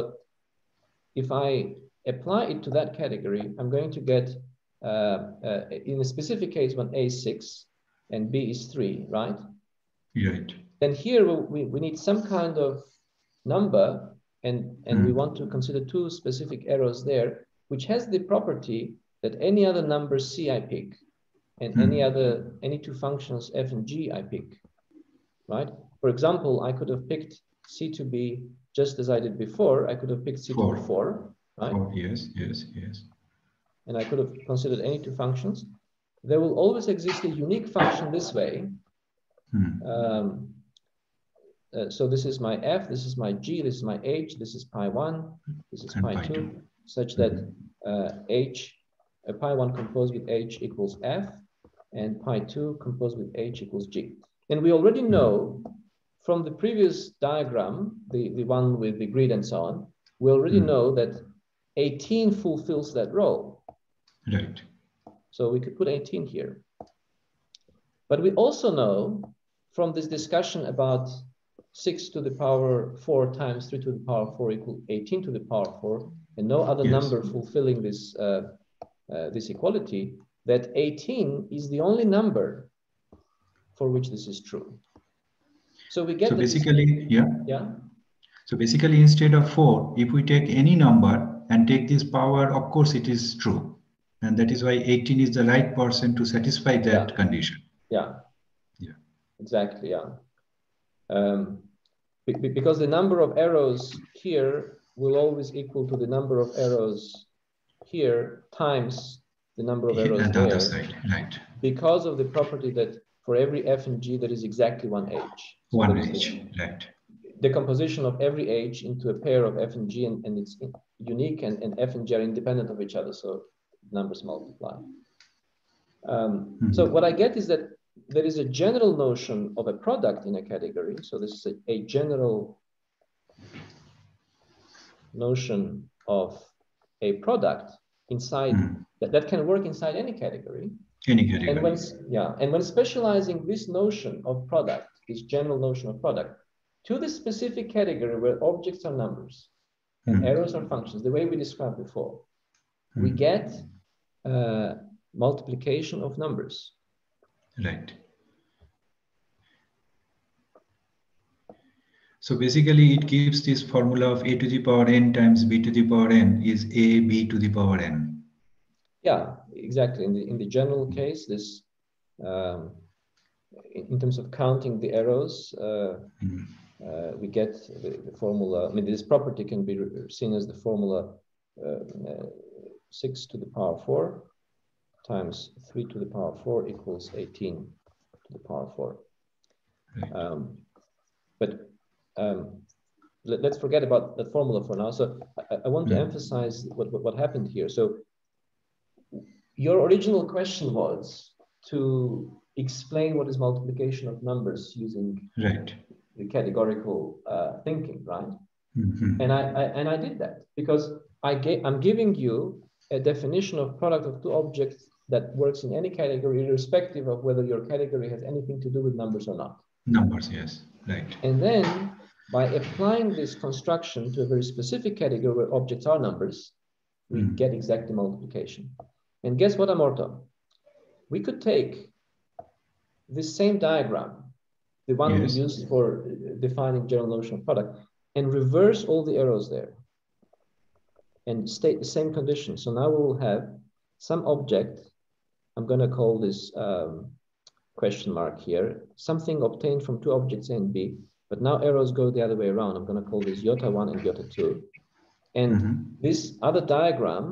if I apply it to that category, I'm going to get, uh, uh, in a specific case, when A is 6 and B is 3, right? Right. Then here we, we need some kind of number and, and mm. we want to consider two specific arrows there, which has the property that any other number C I pick and mm. any other, any two functions F and G I pick, right? For example, I could have picked C to be just as I did before. I could have picked C four. to be 4 right? Oh, yes, yes, yes. And I could have considered any two functions. There will always exist a unique function this way. Hmm. Um, uh, so this is my f, this is my g, this is my h, this is pi 1, this is pi, pi 2, 2, such that hmm. uh, h, uh, pi 1 composed with h equals f, and pi 2 composed with h equals g. And we already hmm. know from the previous diagram, the, the one with the grid and so on, we already mm. know that 18 fulfills that role. Right. So we could put 18 here. But we also know from this discussion about 6 to the power 4 times 3 to the power 4 equal 18 to the power 4, and no other yes. number fulfilling this, uh, uh, this equality, that 18 is the only number for which this is true. So we get so basically, yeah. Yeah. So basically, instead of 4, if we take any number and take this power, of course, it is true. And that is why 18 is the right person to satisfy that yeah. condition. Yeah. Yeah. Exactly. Yeah. Um, because the number of arrows here will always equal to the number of arrows here times the number of arrows and there. other side, right? Because of the property that for every f and g there is exactly one h. So one h, right? Decomposition of every h into a pair of f and g, and, and it's unique and, and F and G are independent of each other. So numbers multiply. Um, mm -hmm. So what I get is that there is a general notion of a product in a category. So this is a, a general notion of a product inside mm. that, that can work inside any category. Any category. And when, yeah, and when specializing this notion of product, this general notion of product, to the specific category where objects are numbers and mm. arrows are functions, the way we described before, mm. we get uh, multiplication of numbers. Right. So basically it gives this formula of a to the power n times b to the power n is a b to the power n. Yeah, exactly. In the, in the general case, this, um, in, in, terms of counting the arrows, uh, mm. uh, we get the, the, formula. I mean, this property can be seen as the formula uh, uh 6 to the power 4 times 3 to the power 4 equals 18 to the power 4. Um, but um, let, us forget about that formula for now. So I, I want to emphasize what, what, what, happened here. So your original question was to explain what is multiplication of numbers using right. the categorical uh, thinking, right? Mm -hmm. And I, I, and I did that because I gave, I'm giving you a definition of product of two objects that works in any category, irrespective of whether your category has anything to do with numbers or not. Numbers, yes, right. And then by applying this construction to a very specific category where objects are numbers, we mm. get exact multiplication. And guess what, Amartya? We could take this same diagram, the one yes. we used for defining general notion of product, and reverse all the arrows there and state the same condition. So now we will have some object, I'm going to call this um, question mark here, something obtained from two objects A and B, but now arrows go the other way around. I'm going to call this iota 1 and iota 2. And mm -hmm. this other diagram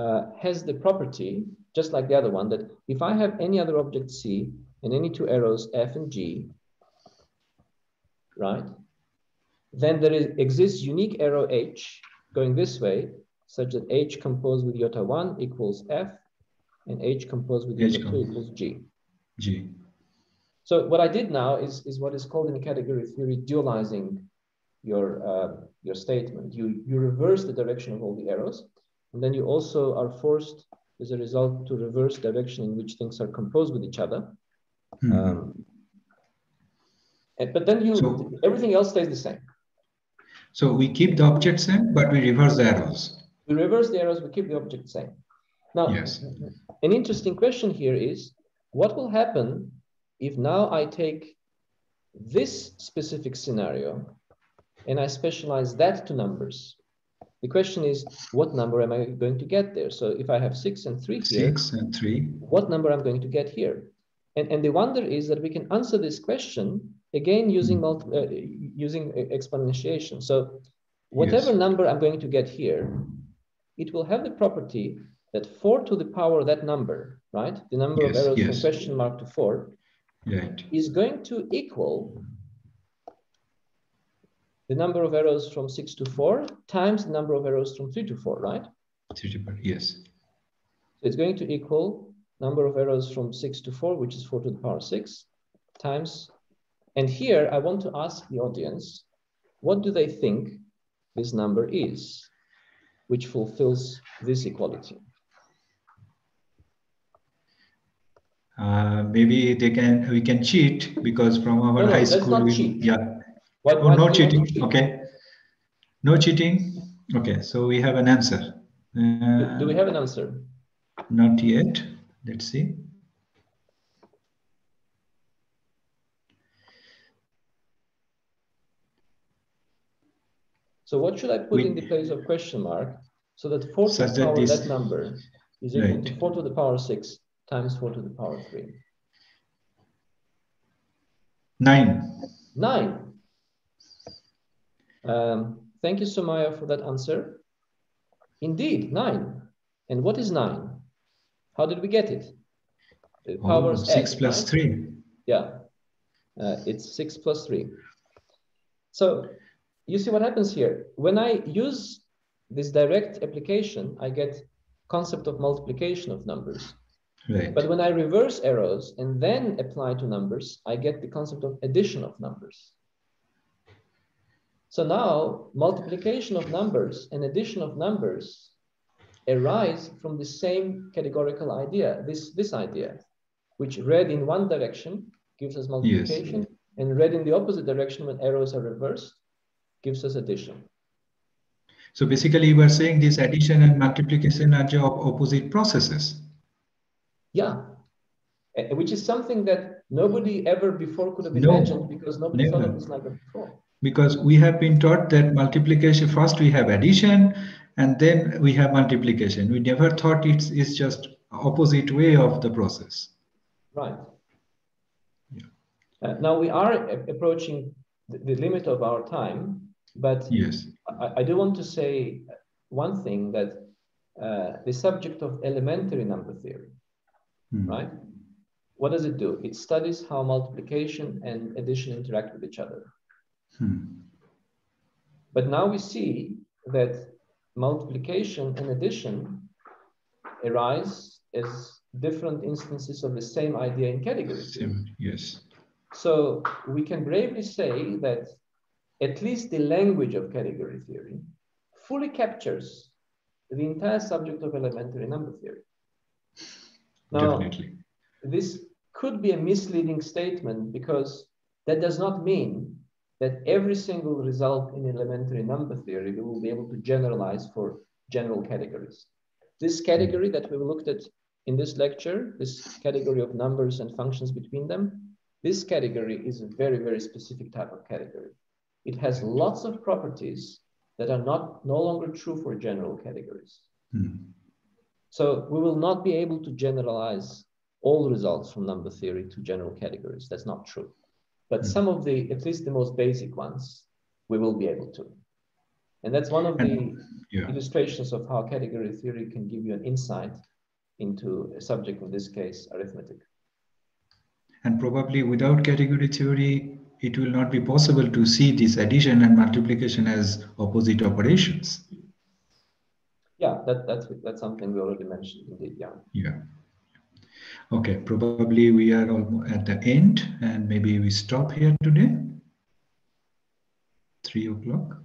uh, has the property, just like the other one, that if I have any other object C and any two arrows F and G, right, then there is, exists unique arrow H going this way, such that H composed with iota 1 equals F, and H composed with iota 2 equals G. G. So what I did now is, is what is called in category theory dualizing your, uh, your statement. You, you reverse the direction of all the arrows, and then you also are forced as a result to reverse direction in which things are composed with each other. Mm -hmm. um, and, but then you so, everything else stays the same. So we keep the object same, but we reverse the arrows. We reverse the arrows, we keep the object same. Now, yes. an interesting question here is, what will happen if now I take this specific scenario and I specialize that to numbers, the question is, what number am I going to get there? So if I have six and three here, six and three, what number I'm going to get here? And, and the wonder is that we can answer this question again using multi, uh, using exponentiation. So whatever yes. number I'm going to get here, it will have the property that four to the power of that number, right? The number yes, of arrows yes. from question mark to four right. is going to equal the number of arrows from six to four times the number of arrows from three to four, right? Three to four, yes. So it's going to equal number of arrows from six to four, which is four to the power six, times. And here I want to ask the audience, what do they think this number is, which fulfills this equality? uh, maybe they can we can cheat because from our no, high school we, yeah. What, oh, no cheating. cheat? okay. No cheating? Okay so we have an answer. Uh, do we have an answer? Not yet. Let's see so what should i put we, in the place of question mark so that 4 to the power this, that number is equal right. to 4 to the power 6 times 4 to the power 3? 9. 9. Um, thank you, Somaya, for that answer. Indeed, 9. And what is 9? How did we get it? The power oh, 6 x, plus right? 3. Yeah, uh, it's 6 plus 3. So you see what happens here. When I use this direct application, I get concept of multiplication of numbers. Right. But when I reverse arrows and then apply to numbers, I get the concept of addition of numbers. So now multiplication of numbers and addition of numbers arise from the same categorical idea, this, this idea, which read in one direction gives us multiplication yes. and read in the opposite direction when arrows are reversed gives us addition. So basically you are saying this addition and multiplication are opposite processes. Yeah, which is something that nobody ever before could have imagined no, because nobody never. thought of this like that before. Because we have been taught that multiplication, first we have addition and then we have multiplication. We never thought it's, it's just opposite way of the process. Right. Yeah. Uh, now we are approaching the, the, limit of our time, but yes, I, I do want to say one thing that uh, the subject of elementary number theory hmm. right? What does it do? It studies how multiplication and addition interact with each other. Hmm. But now we see that multiplication and addition arise as different instances of the same idea in categories. yes. So we can bravely say that at least the language of category theory fully captures the entire subject of elementary number theory. Now, Definitely. this could be a misleading statement because that does not mean that every single result in elementary number theory we will be able to generalize for general categories. This category that we looked at in this lecture, this category of numbers and functions between them, this category is a very, very specific type of category. It has lots of properties that are not no longer true for general categories. Mm. So we will not be able to generalize all results from number theory to general categories. That's not true. But mm. some of the, at least the most basic ones, we will be able to. And that's one of the yeah. illustrations of how category theory can give you an insight into a subject, in this case, arithmetic. And probably without category theory, it will not be possible to see this addition and multiplication as opposite operations yeah, that, that's that's something we already mentioned indeed. Yeah. Yeah. Okay, probably we are at the end, and maybe we stop here today. Three o'clock.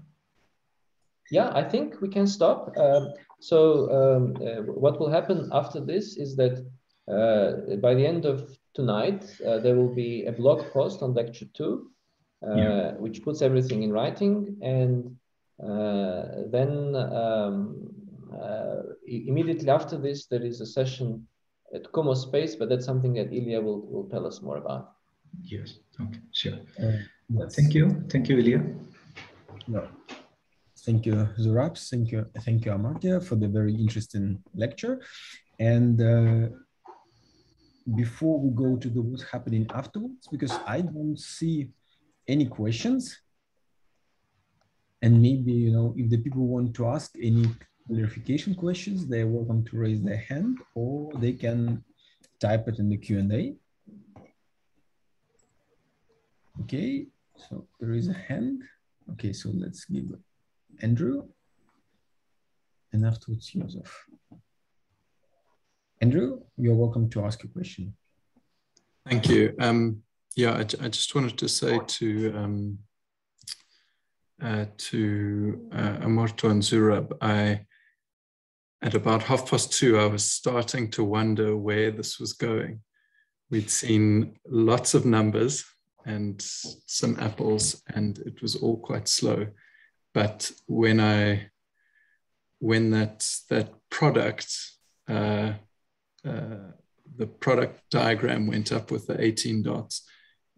Yeah, I think we can stop. Um, so um, uh, what will happen after this is that uh, by the end of tonight, uh, there will be a blog post on lecture two, uh, yeah. which puts everything in writing, and uh, then um, uh, immediately after this, there is a session at Kumospace, but that's something that Ilya will, will tell us more about. Yes, okay, sure. Uh, yes. Thank you. Thank you, Ilya. No. Thank you, Zurab. Thank you, thank you, Amartya, for the very interesting lecture. And uh, before we go to the what's happening afterwards, because I don't see any questions, and maybe you know if the people want to ask any clarification questions, they're welcome to raise their hand or they can type it in the Q&A. Okay, so there is a hand. Okay, so let's give Andrew and afterwards Joseph. Andrew, you're welcome to ask a question. Thank you. Um, yeah, I, I, just wanted to say to um, uh, to uh, Amartya and Zurab, I at about half past two, I was starting to wonder where this was going. We'd seen lots of numbers and some apples, and it was all quite slow. But when I, when that that product, uh, the product diagram went up with the 18 dots,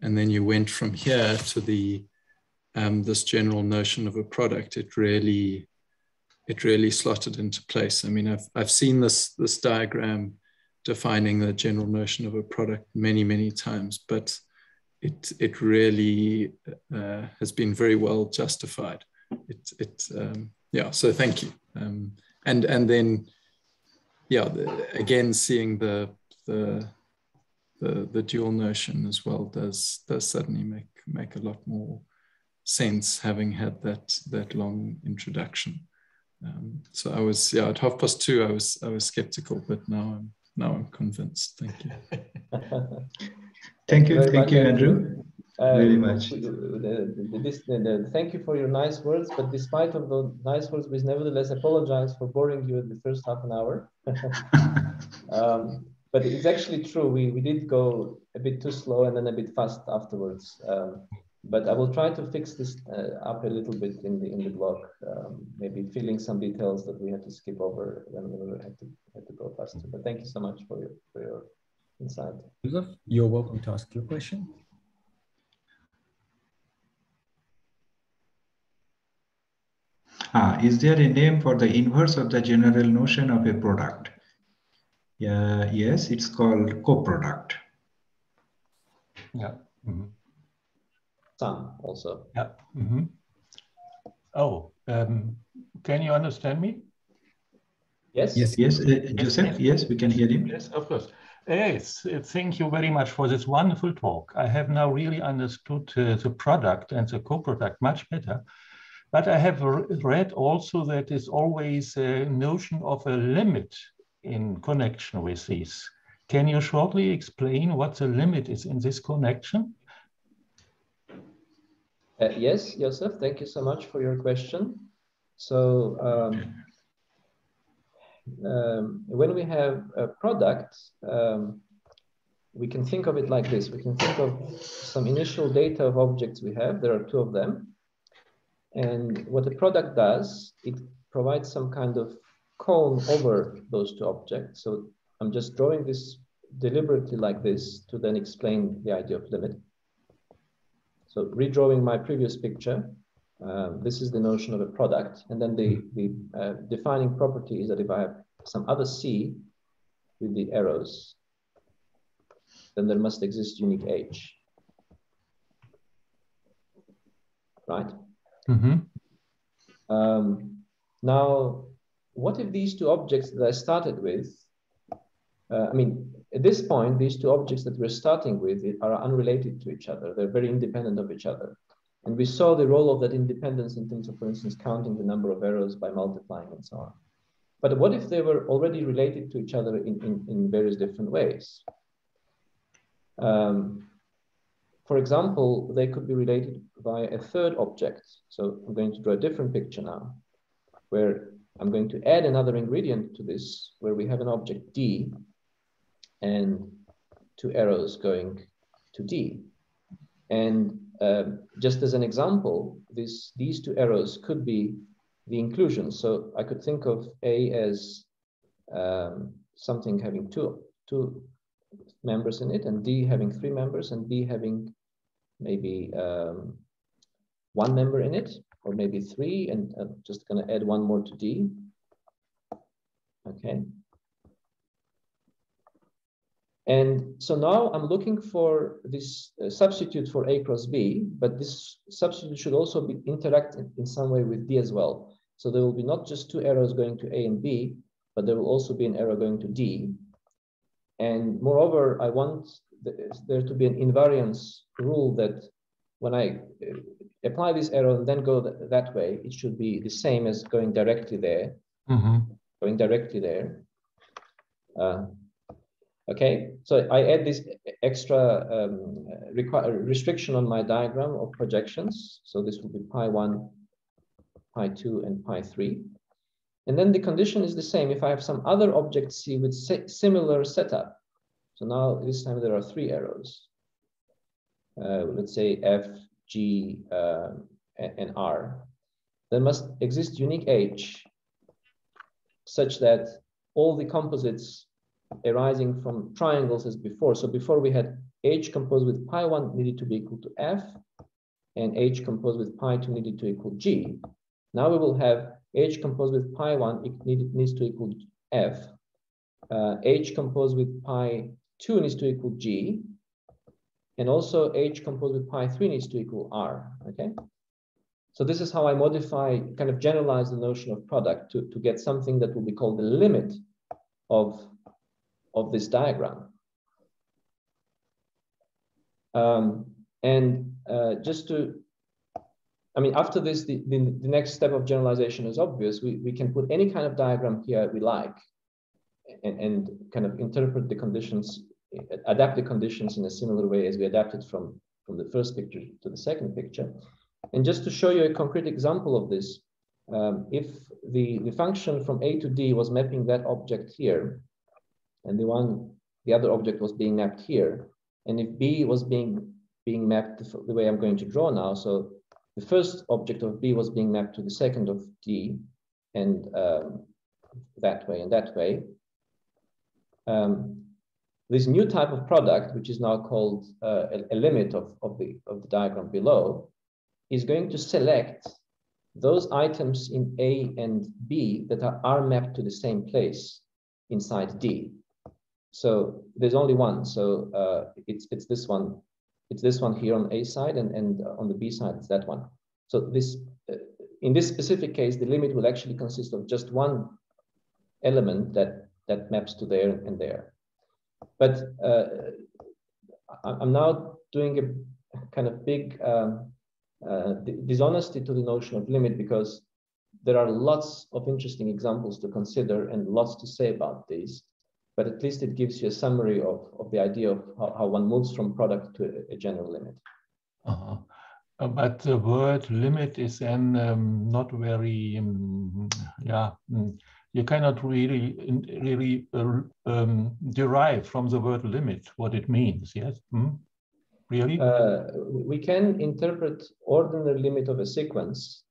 and then you went from here to the um, this general notion of a product, it really it really slotted into place. I mean, I've, I've seen this, this diagram defining the general notion of a product many, many times, but it, it really uh, has been very well justified. It, it um, yeah, so thank you. Um, and, and then, yeah, the, again, seeing the, the, the, the dual notion as well does, does suddenly make, make a lot more sense having had that, that long introduction. Um, so I was, yeah, at half past two, I was, I was skeptical, but now I'm, now I'm convinced. Thank you. thank you, thank you, Andrew. Uh, very much. This, thank you for your nice words, but despite of the nice words, we nevertheless apologize for boring you in the first half an hour. um, but it's actually true. We, we did go a bit too slow and then a bit fast afterwards. Um, but I will try to fix this uh, up a little bit in the in the blog. Um, maybe filling some details that we had to skip over when we had to had to go faster. But thank you so much for your for your insight. Joseph, you're welcome to ask your question. Ah, is there a name for the inverse of the general notion of a product? Yeah, yes, it's called coproduct. Yeah. Mm -hmm some also. Yeah. Mm -hmm. Oh, um, can you understand me? Yes. Yes. Yes. Uh, Joseph. Yes, yes, we can hear him. Yes, of course. Yes, thank you very much for this wonderful talk. I have now really understood uh, the product and the co-product much better. But I have read also that there's always a notion of a limit in connection with these. Can you shortly explain what the limit is in this connection? Uh, yes, Joseph, thank you so much for your question. So um, um, when we have a product, um, we can think of it like this. We can think of some initial data of objects we have. There are two of them. And what the product does, it provides some kind of cone over those two objects. So I'm just drawing this deliberately like this to then explain the idea of limit. So redrawing my previous picture, uh, this is the notion of a product. And then the, the uh, defining property is that if I have some other C with the arrows, then there must exist unique H. Right? Mm -hmm. um, now, what if these two objects that I started with, uh, I mean, at this point, these two objects that we're starting with are unrelated to each other. They're very independent of each other. And we saw the role of that independence in terms of, for instance, counting the number of arrows by multiplying and so on. But what if they were already related to each other in, in, in various different ways? Um, for example, they could be related by a third object. So I'm going to draw a different picture now, where I'm going to add another ingredient to this, where we have an object D, and two arrows going to D. And um, just as an example, this, these two arrows could be the inclusion. So I could think of A as um, something having two, two members in it, and D having three members, and B having maybe um, one member in it, or maybe three, and I'm just going to add one more to D. Okay. And so now I'm looking for this uh, substitute for A cross B, but this substitute should also be interact in some way with D as well. So there will be not just two arrows going to A and B, but there will also be an arrow going to D. And moreover, I want there to be an invariance rule that when I uh, apply this arrow and then go th that way, it should be the same as going directly there, mm -hmm. going directly there. Uh, Okay, so I add this extra um, restriction on my diagram of projections. So this will be pi 1, pi 2, and pi 3. And then the condition is the same if I have some other object C with similar setup. So now this time there are three arrows. Uh, let's say F, G, uh, and R. There must exist unique H such that all the composites arising from triangles as before. So before we had h composed with pi 1 needed to be equal to f, and h composed with pi 2 needed to equal g. Now we will have h composed with pi 1 it needed, needs to equal f, uh, h composed with pi 2 needs to equal g, and also h composed with pi 3 needs to equal r, okay? So this is how I modify, kind of generalize the notion of product to, to get something that will be called the limit of of this diagram. Um, and uh, just to I mean, after this, the, the, the, next step of generalization is obvious. We, we can put any kind of diagram here we like and, and kind of interpret the conditions, adapt the conditions in a similar way as we adapted from, from the first picture to the second picture. And just to show you a concrete example of this, um, if the, the function from A to D was mapping that object here, and the one, the other object was being mapped here, and if B was being, being mapped the way I'm going to draw now, so the first object of B was being mapped to the second of D, and um, that way and that way. Um, this new type of product, which is now called uh, a, a, limit of, of, the, of the diagram below, is going to select those items in A and B that are, are mapped to the same place inside D. So there's only one. So uh, it's, it's this one. It's this one here on A side and, and on the B side, it's that one. So this, uh, in this specific case, the limit will actually consist of just one element that, that maps to there and there. But uh, I'm now doing a kind of big um, uh, dishonesty to the notion of limit because there are lots of interesting examples to consider and lots to say about these, but at least it gives you a summary of, of the idea of how, how one moves from product to a, a general limit. Uh -huh. uh, but the word limit is then um, not very, um, yeah, mm, you cannot really, really uh, um, derive from the word limit what it means, yes? Hmm? Really? Uh, we can interpret ordinary limit of a sequence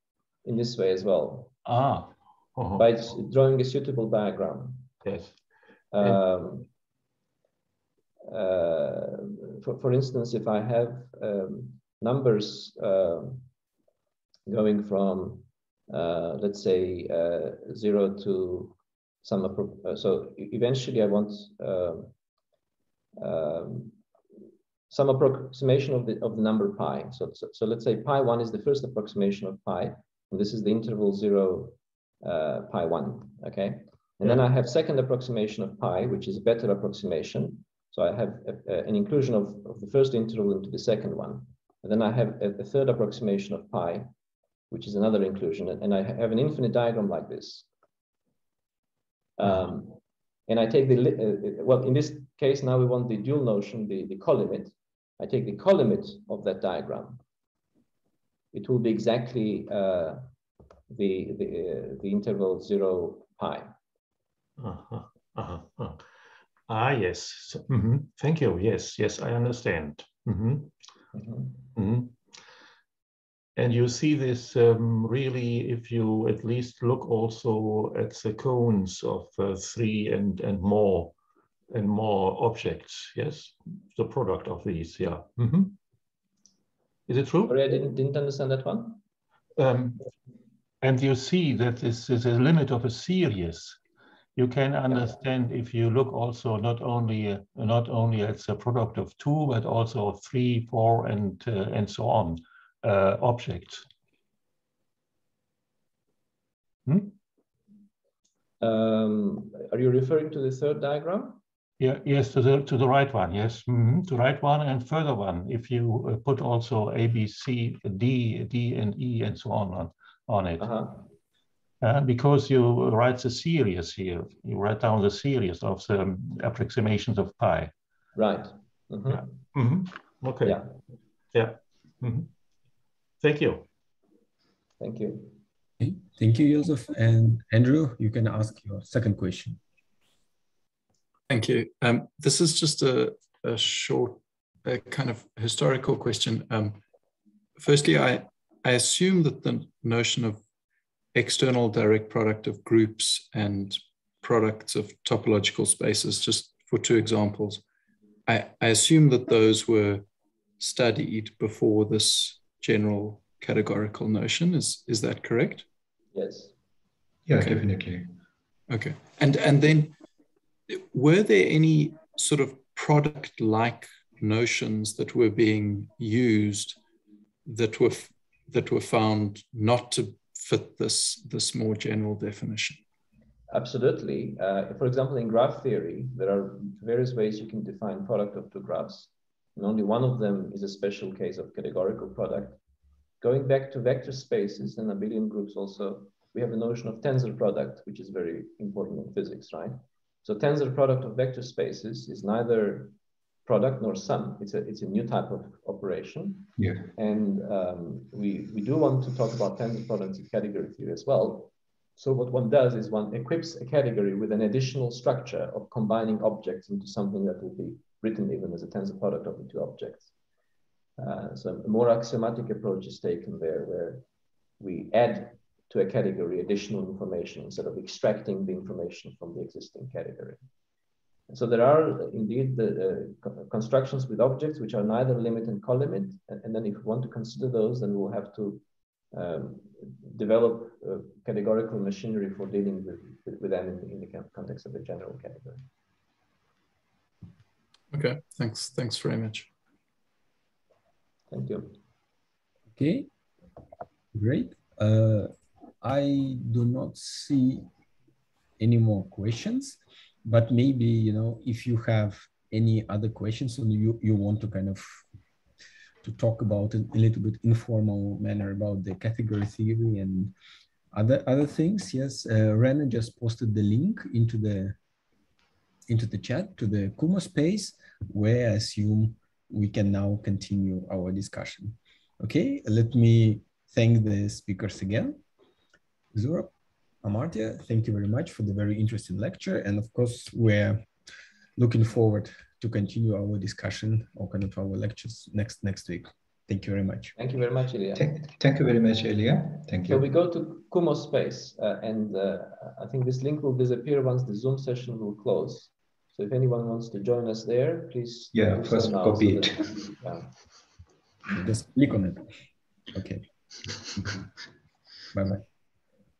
in this way as well. Ah. Uh -huh. By drawing a suitable diagram. Yes. Um, uh, for, for instance, if I have um, numbers uh, going from, uh, let's say, uh, zero to some, uh, so eventually I want um, um some approximation of the, of the number pi. So, so, so, let's say pi 1 is the first approximation of pi, and this is the interval 0, uh, pi 1, okay? And then I have second approximation of pi, which is a better approximation. So I have a, a, an inclusion of, of the first interval into the second one. And then I have a, a third approximation of pi, which is another inclusion. And, I have an infinite diagram like this. Um, and I take the, uh, well, in this case, now we want the dual notion, the, the colimit. I take the colimit of that diagram. It will be exactly uh, the, the, uh, the interval zero pi. Uh -huh, uh -huh, uh. Ah, yes. Mm -hmm. Thank you. Yes, yes, I understand. Mm -hmm. -hmm. -hmm. And you see this um, really if you at least look also at the cones of uh, three and, and more and more objects. Yes, the product of these. Yeah. Mm -hmm. Is it true? Sorry, I didn't didn't understand that one. Um, and you see that this is a limit of a series. You can understand if you look also not only uh, not only at the product of two, but also of three, four, and uh, and so on uh, objects. Hmm? Um, are you referring to the third diagram? Yeah, yes, to the to the right one. Yes, mm -hmm. to right one and further one. If you uh, put also A, B, C, D, D, and E, and so on on, on it. Uh -huh. uh, because you write the series here, you write down the series of the um, approximations of pi. Right. Mm -hmm. yeah. mm -hmm. Okay. Yeah. Yeah. Mm-hmm. Thank you. Thank you. Okay. Thank you, Joseph. And Andrew, you can ask your second question. Thank you. Um, this is just a, a short, a kind of historical question. Um, firstly, I, I assume that the notion of external direct product of groups and products of topological spaces, just for two examples, I, I assume that those were studied before this general categorical notion. Is, is that correct? Yes. Yeah, okay. definitely. Okay. And, and then were there any sort of product like notions that were being used that were that were found not to fit this this more general definition absolutely uh, for example in graph theory there are various ways you can define product of two graphs and only one of them is a special case of categorical product going back to vector spaces and abelian groups also, we have a notion of tensor product, which is very important in physics, right? So tensor product of vector spaces is neither product nor sum. It's a, it's a new type of operation. Yeah. And um, we, we do want to talk about tensor products in category theory as well. So what one does is one equips a category with an additional structure of combining objects into something that will be written even as a tensor product of the two objects. Uh, so a more axiomatic approach is taken there where we add to a category additional information instead of extracting the information from the existing category. So there are indeed the uh, constructions with objects which are neither limit and colimit. And, and then if we want to consider those, then we'll have to um, develop uh, categorical machinery for dealing with, with, with them in, in, the context of the general category. Okay, thanks. Thanks very much. Thank you. Okay, great. Uh, I do not see any more questions, but maybe, you know, if you have any other questions and you, you want to kind of to talk about it a little bit informal manner about the category theory and other other things, yes, uh, Rena just posted the link into the into the chat to the Kumospace, where I assume we can now continue our discussion. Okay, let me thank the speakers again. Zurab, Amartya, thank you very much for the very interesting lecture. And of course, we're looking forward to continue our discussion or kind of our lectures next next week. Thank you very much. Thank you very much, Ilya. Thank, thank you very much, Ilya. Thank you. So we go to Kumospace, uh, and uh, I think this link will disappear once the Zoom session will close. So if anyone wants to join us there, please. Yeah, first copy so it. yeah. Just click on it. Okay. bye bye.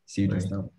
See you Bye. just now.